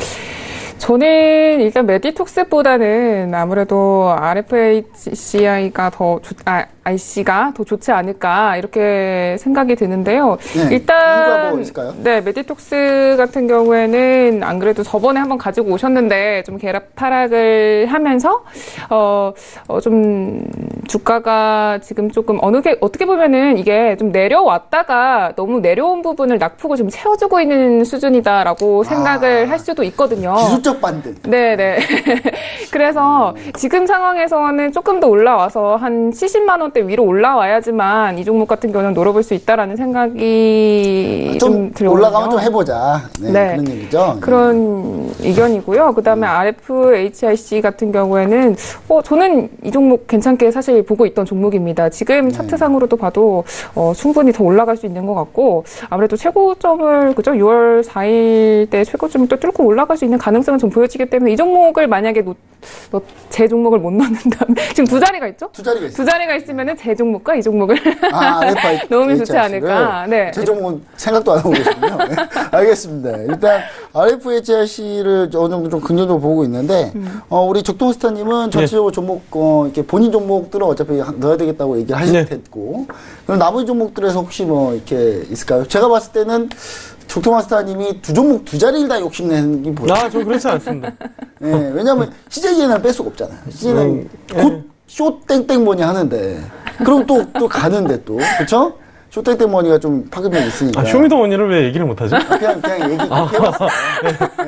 B: 저는 일단 메디톡스보다는 아무래도 RFHCI가 더 좋, 아, IC가 더 좋지 않을까 이렇게 생각이 드는데요.
D: 네,
B: 일단
D: 뭐 있을까요?
B: 네 메디톡스 같은 경우에는 안 그래도 저번에 한번 가지고 오셨는데 좀 계략 하락을 하면서 어, 어, 좀 주가가 지금 조금 어느 게 어떻게 보면은 이게 좀 내려왔다가 너무 내려온 부분을 낙폭을 좀 채워주고 있는 수준이다라고 생각을
D: 아.
B: 할 수도 있거든요.
D: 기술적 반등.
B: 네네. [laughs] 그래서 지금 상황에서는 조금 더 올라와서 한 70만 원대 위로 올라와야지만 이 종목 같은 경우는 노려볼 수 있다라는 생각이 좀,
D: 좀
B: 들거든요.
D: 올라가면 좀 해보자. 네,
B: 네.
D: 그런 얘기죠.
B: 그런 의견이고요. 그 다음에 RFHIC 같은 경우에는, 어, 저는 이 종목 괜찮게 사실 보고 있던 종목입니다. 지금 차트상으로도 봐도, 어, 충분히 더 올라갈 수 있는 것 같고, 아무래도 최고점을, 그죠? 6월 4일 때 최고점을 또 뚫고 올라갈 수 있는 가능성은 좀 보여지기 때문에 이 종목을 만약에 놓, 놓- 제 종목을 못 넣는다면, [laughs] 지금 두 자리가 있죠?
D: 두 자리가 있어요.
B: 두 자리가 있으면 은 제 종목과 이 종목을
D: 아. [laughs]
B: 넣으면 좋지 않을까. 네.
D: 제 종목은 생각도 안 하고 계시군요. 네. [laughs] 알겠습니다. 일단, RFHRC를 어느 정도 좀 긍정적으로 보고 있는데,
B: 음.
D: 어, 우리 적동 스타님은 전체적으로 종목, 어, 이렇게 본인 종목들은 어차피 하- 넣어야 되겠다고 얘기를 하실
E: 네.
D: 테고, 그럼 나머지 종목들에서 혹시 뭐, 이렇게 있을까요? 제가 봤을 때는 적토마스타님이 두 종목 두 자리를 다 욕심내는 게 보여요.
E: 아, 저 그렇지 않습니다.
D: 예, [laughs] 왜냐면 CJ는 뺄 수가 없잖아요. CJ는
E: 음,
D: 곧쇼 땡땡 뭐니 하는데 그럼 또 또 가는데 또 그쵸? 쇼땡땡 머니가 좀 파급력이 있으니까.
E: 아, 쇼미더머니를 왜 얘기를 못하죠?
D: 그냥, 그냥 얘기, 해봤어요.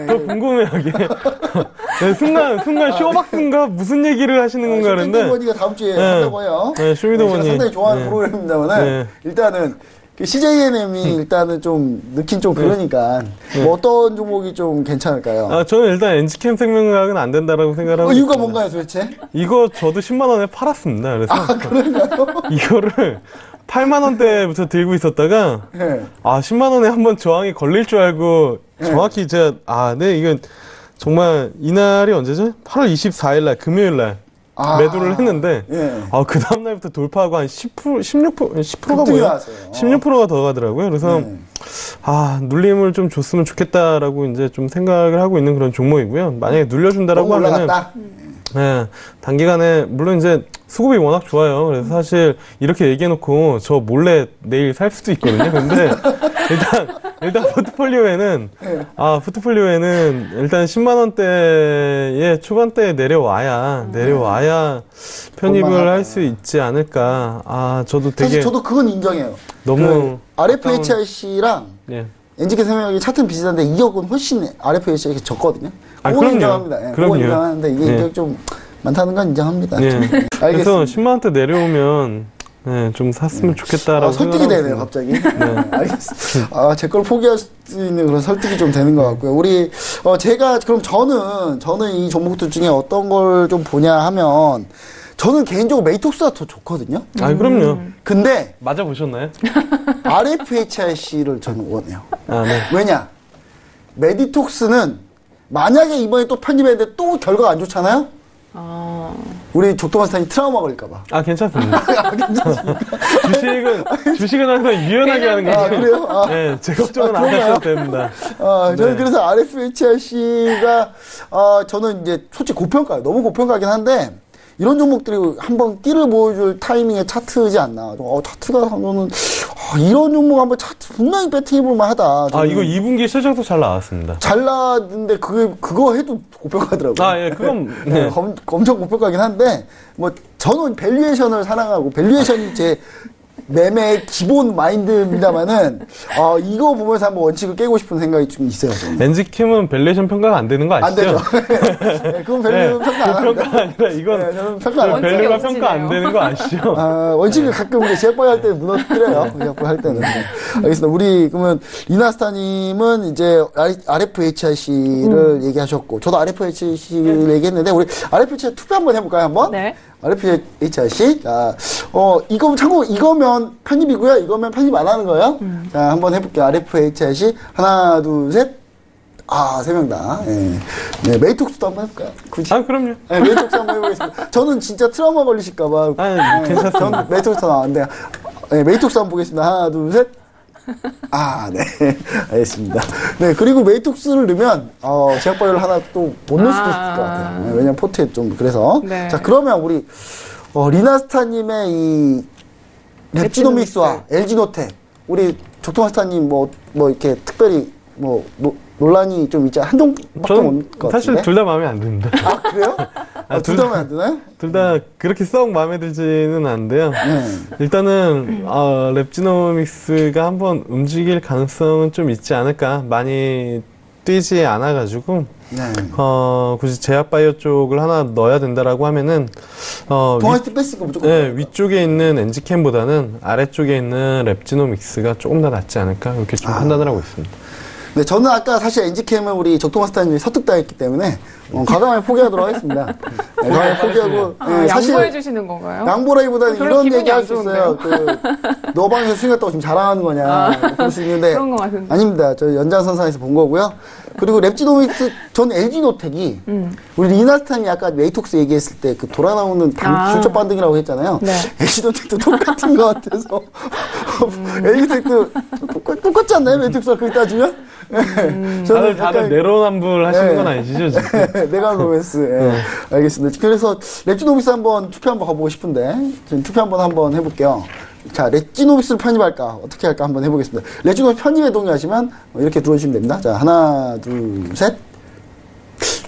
E: 더 궁금해하게. [laughs] 네, 순간, 순간 쇼박스인가? 무슨 얘기를 하시는 건가
D: 쇼땡땡
E: 그랬는데.
D: 머니가 다음 주에
E: 네.
D: 한다고 해요.
E: 네, 쇼미더머니.
D: 제가 상당히 좋아하는
E: 네.
D: 프로그램입니다만은,
E: 네.
D: 일단은, 그 CJ ENM이 일단은 좀 넣긴 좀 그러니까, 뭐 어떤 종목이 좀 괜찮을까요?
E: 네. 아, 저는 일단 엔지켐 생명과학은 안 된다라고 생각을 하고.
D: 어, 이유가. 뭔가요, 도대체?
E: 이거 저도 10만 원에 팔았습니다. 그래서.
D: 아, 그런가요? [laughs]
E: 이거를 8만 원대부터 들고 있었다가,
D: 네.
E: 아, 10만 원에 한번 저항이 걸릴 줄 알고,
D: 네.
E: 정확히 제가, 아, 네, 이건 정말 이날이 언제죠? 8월 24일 날, 금요일 날.
D: 아.
E: 매도를 했는데,
D: 예.
E: 아, 그 다음 날부터 돌파하고 한 10%, 16%, 10%가
D: 급등이
E: 뭐예요?
D: 나왔어요.
E: 16%가 더 가더라고요. 그래서,
D: 네.
E: 아, 눌림을 좀 줬으면 좋겠다라고 이제 좀 생각을 하고 있는 그런 종목이고요. 만약에 눌려 준다라고
D: 너무
E: 하면은,
D: 올라갔다.
E: 네, 단기간에 물론 이제 수급이 워낙 좋아요. 그래서 사실 이렇게 얘기해놓고 저 몰래 내일 살 수도 있거든요. 근데 [laughs] 일단 일단 포트폴리오에는 아 포트폴리오에는 일단 10만 원대에 초반대에 내려와야 내려와야 편입을. 할 수 있지 않을까. 아 저도 되게
D: 사실 저도 그건 인정해요.
E: 너무
D: 그 RFHIC랑
E: 예.
D: NGK 생명력이 차트는 비슷한데 이격은 훨씬 RFHIC가 적거든요.
E: 아,
D: 그건. 인정합니다. 예, 그건. 인정하는데 이게
E: 네.
D: 이격 좀 많다는 건 인정합니다.
E: 예.
D: 좀.
E: 그래서
D: 알겠습니다.
E: 10만 원대 내려오면 예, 좀 샀으면 좋겠다라고
D: 아, 설득이 되네요. 갑자기. 네, [laughs] 알겠습니다. 아, 제 걸 포기할 수 있는 그런 설득이 좀 되는 것 같고요. 우리, 어, 제가, 그럼 저는, 저는 이 종목들 중에 어떤 걸 좀 보냐 하면, 저는 개인적으로 메이톡스가 더 좋거든요.
E: 아 그럼요.
D: 근데,
E: 맞아 보셨나요? [laughs]
D: RFHIC를 저는 원해요.
E: 아 네.
D: 왜냐? 메디톡스는 만약에 이번에 또 편집했는데 또 결과가 안 좋잖아요? 우리 족도마스탄이 트라우마 걸릴까봐.
E: 아 괜찮습니다. [laughs] 주식은 주식은 항상 유연하게 하는 거죠.
D: 아, 그래요? 아.
E: 네, 제 걱정은
D: 아,
E: 안
D: 그런가요?
E: 하셔도 됩니다.
D: 아, 저는
E: 네.
D: 그래서 RFHRC가, 아, 저는 이제 솔직히 고평가요. 너무 고평가긴 한데, 이런 종목들이 한번 끼를 보여줄 타이밍에 차트지 않나. 어, 차트가 하면은, 아, 이런 종목 한번 차트 분명히 베팅해볼만 하다.
E: 아
D: 저는
E: 이거 2분기 실적도 잘 나왔습니다.
D: 잘 나왔는데, 그게, 그거 해도 고평가더라고요.
E: 아 예, 그건
D: 네, [laughs]
E: 네.
D: 검- 엄청 고평가긴 한데 뭐 저는 valuation을 사랑하고 valuation이 제 매매 기본 마인드입니다만은 어, 이거 보면서 한번 원칙을 깨고 싶은 생각이 좀 있어요. 저는.
E: 엔지켐은 valuation 평가가 안 되는
D: 거안
E: 아시죠?
D: 되죠. 네, 그건 value
E: 네,
D: 평가
E: 안그
D: 합니다.
E: 평가 아니라 이건
D: 네, 저는 평가 안
E: 그. value가 평가 안. 되는 거 아시죠?
D: 아, 원칙을 가끔 이제 제약바이오 할때 무너뜨려요. 제약바이오 할 때는. 네. 알겠습니다. 우리, 그러면, 리나스타님은 이제 RFHIC를 얘기하셨고, 저도 RFHIC를 얘기했는데, 우리 RFHIC 투표 한번 해볼까요, 한번?
A: 네.
D: RFHIC. 자, 어, 이거, 참고, 이거면 편입이고요. 이거면 편입 안 하는 거예요. 자, 한번 해볼게요. RFHIC. 하나, 둘, 셋. 아, 세 명 다. 예. 네, 메디톡스도 한번 해볼까요? 굳이.
E: 아 그럼요.
D: 네, 메디톡스 한번 해보겠습니다. [laughs] 저는 진짜 트라우마 걸리실까봐.
E: 아, 괜찮습니다.
D: 전 메디톡스 나왔는데. 네, 메디톡스 한번 보겠습니다. 하나, 둘, 셋. 아, 네. [laughs] 알겠습니다. 네, 그리고 메디톡스를 넣으면, 어, 제약바이오를 하나 또 못 넣을 수도 있을 것 같아요. 네, 왜냐면 포트에 좀, 그래서.
B: 네.
D: 자, 그러면 우리, 어, 리나스타님의 이, 랩지노믹스와 LG이노텍, 우리 조토마스타님 뭐, 뭐, 이렇게 특별히, 뭐, 노- 논란이 좀 있지, 한 종밖에
E: 저는
D: 없는 것
E: 사실. 둘 다 마음에 안 듭니다.
D: 아, 그래요? [laughs] 아,
E: 둘둘
D: 다면 안 되나요?
E: 둘다 그렇게 썩 마음에 들지는 않는데요.
D: 네.
E: 일단은 어, 랩지노믹스가 한번 움직일 가능성은 좀 있지 않을까. 많이 뛰지 않아가지고
D: 네.
E: 어, 굳이 제약바이오 쪽을 하나 넣어야 된다라고 하면은 어, 위,
D: 동아시티 뺐으니까 무조건.
E: 네, 위쪽에 있는 엔지캠보다는 아래쪽에 있는 랩지노믹스가 조금 더 낫지 않을까 이렇게 좀
D: 아.
E: 판단을 하고 있습니다.
D: 네, 저는 아까 사실 엔지캠을 우리 적토마스타님이 설득당했기 때문에 어, 과감하게 포기하도록 하겠습니다. 네, 과감하게 포기하고
B: 아,
D: 네, 사실
B: 양보해 주시는 건가요?
D: 양보라기보다는 이런 얘기 할안수 있어요. 그, 너 방에서 수익 났다고 지금 자랑하는 거냐. 그럴 수 있는데.
B: 그런 것 같은데.
D: 아닙니다. 저 연장선상에서 본 거고요. 그리고 랩지노믹스, 전 LG이노텍이,
B: 음.
D: 우리 리나스타님이 아까 메디톡스 얘기했을 때 그 돌아 나오는 반,
B: 아.
D: 출처 반등이라고 했잖아요.
B: 네.
D: LG이노텍도 똑같은 것 같아서. LG이노텍도 똑같, 똑같지 않나요? 메디톡스가 그렇게 따지면? 네. 저는
E: 다들 다들 내로남불 하시는
D: 네.
E: 건 아니시죠? 지금?
D: 내가 로맨스. 예. 알겠습니다. 그래서 랩지노믹스 한번 투표 한번 가보고 싶은데 지금 투표 한번 한번 해볼게요. 자, 랩지노믹스를 편입할까 어떻게 할까 한번 해보겠습니다. 랩지노믹스 편입에 동의하시면 이렇게 들어주시면 됩니다. 자, 하나, 둘, 셋.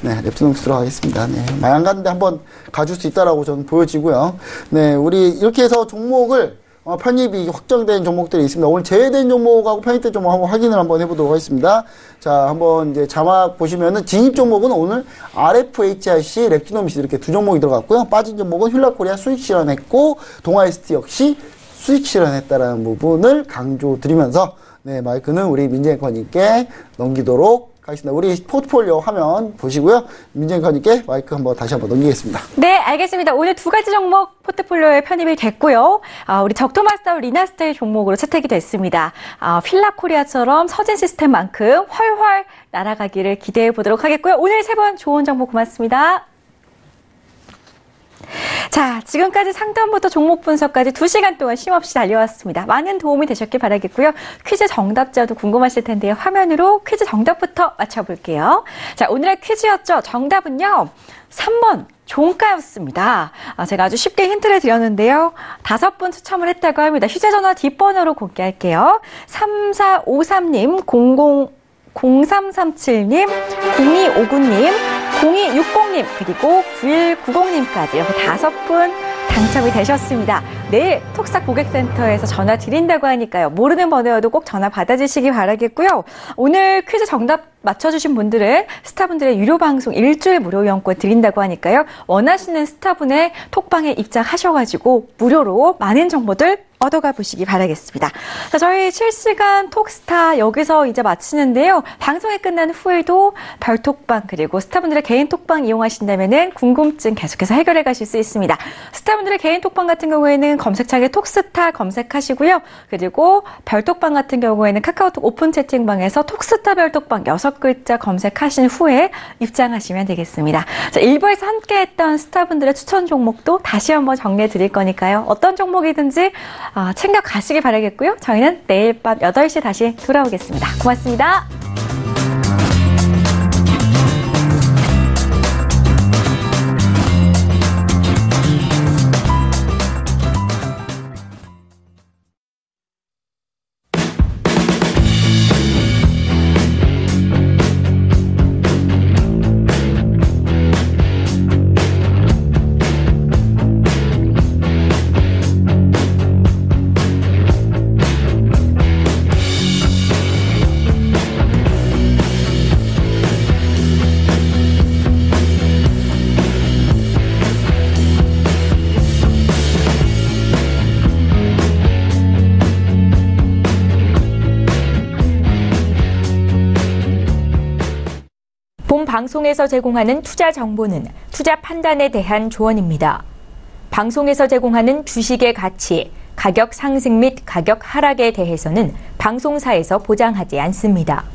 D: 네, 랩지노믹스 들어가겠습니다. 네, 모양 가는데 한번 가줄 수 있다라고 저는 보여지고요. 네, 우리 이렇게 해서 종목을 어, 편입이 확정된 종목들이 있습니다. 오늘 제외된 종목하고 편입된 종목 한번 확인을 한번 해보도록 하겠습니다. 자, 한번 이제 자막 보시면은 진입 종목은 오늘 RFHIC, 랩티노미스 이렇게 두 종목이 들어갔고요. 빠진 종목은 휠라코리아 수익 실현했고 동아이스트 역시 수익 실현했다라는 부분을 강조드리면서 네, 마이크는 우리 민재앵커님께 넘기도록 하겠습니다. 우리 포트폴리오 화면 보시고요. 민재앵커님께 마이크 한번 다시 한번 넘기겠습니다.
A: 네, 알겠습니다. 오늘 두 가지 종목 포트폴리오에 편입이 됐고요. 아, 우리 적토마스터 리나스테이 종목으로 채택이 됐습니다. 아, 필라코리아처럼 서진 시스템만큼 훨훨 날아가기를 기대해 보도록 하겠고요. 오늘 세분 좋은 정보 고맙습니다. 자, 지금까지 상담부터 종목 분석까지 2시간 동안 쉼없이 달려왔습니다. 많은 도움이 되셨길 바라겠고요. 퀴즈 정답자도 궁금하실 텐데요. 화면으로 퀴즈 정답부터 맞춰볼게요. 자, 오늘의 퀴즈였죠. 정답은요. 3번. 종가였습니다. 아, 제가 아주 쉽게 힌트를 드렸는데요. 다섯 분 추첨을 했다고 합니다. 휴대전화 뒷번호로 공개할게요. 3453님, 00, 0337님, 0259님, 0260님, 그리고 9190님까지 이렇게 다섯 분 당첨이 되셨습니다. 내일 톡삭 고객센터에서 전화 드린다고 하니까요. 모르는 번호여도 꼭 전화 받아주시기 바라겠고요. 오늘 퀴즈 정답 맞춰주신 분들은 스타분들의 유료 방송 일주일 무료 이용권 드린다고 하니까요. 원하시는 스타분의 톡방에 입장하셔가지고 무료로 많은 정보들 얻어가 보시기 바라겠습니다. 자, 저희 실시간 톡스타 여기서 이제 마치는데요. 방송이 끝난 후에도 별톡방 그리고 스타분들의 개인 톡방 이용하신다면은 궁금증 계속해서 해결해 가실 수 있습니다. 스타분들의 개인 톡방 같은 경우에는 검색창에 톡스타 검색하시고요. 그리고 별톡방 같은 경우에는 카카오톡 오픈 채팅방에서 톡스타 별톡방 여섯 글자 검색하신 후에 입장하시면 되겠습니다. 자, 1부에서 함께 했던 스타분들의 추천 종목도 다시 한번 정리해 드릴 거니까요. 어떤 종목이든지 아, 챙겨 가시기 바라겠고요. 저희는 내일 밤 8시 다시 돌아오겠습니다. 고맙습니다.
F: 방송에서 제공하는 투자 정보는 투자 판단에 대한 조언입니다. 방송에서 제공하는 주식의 가치, 가격 상승 및 가격 하락에 대해서는 방송사에서 보장하지 않습니다.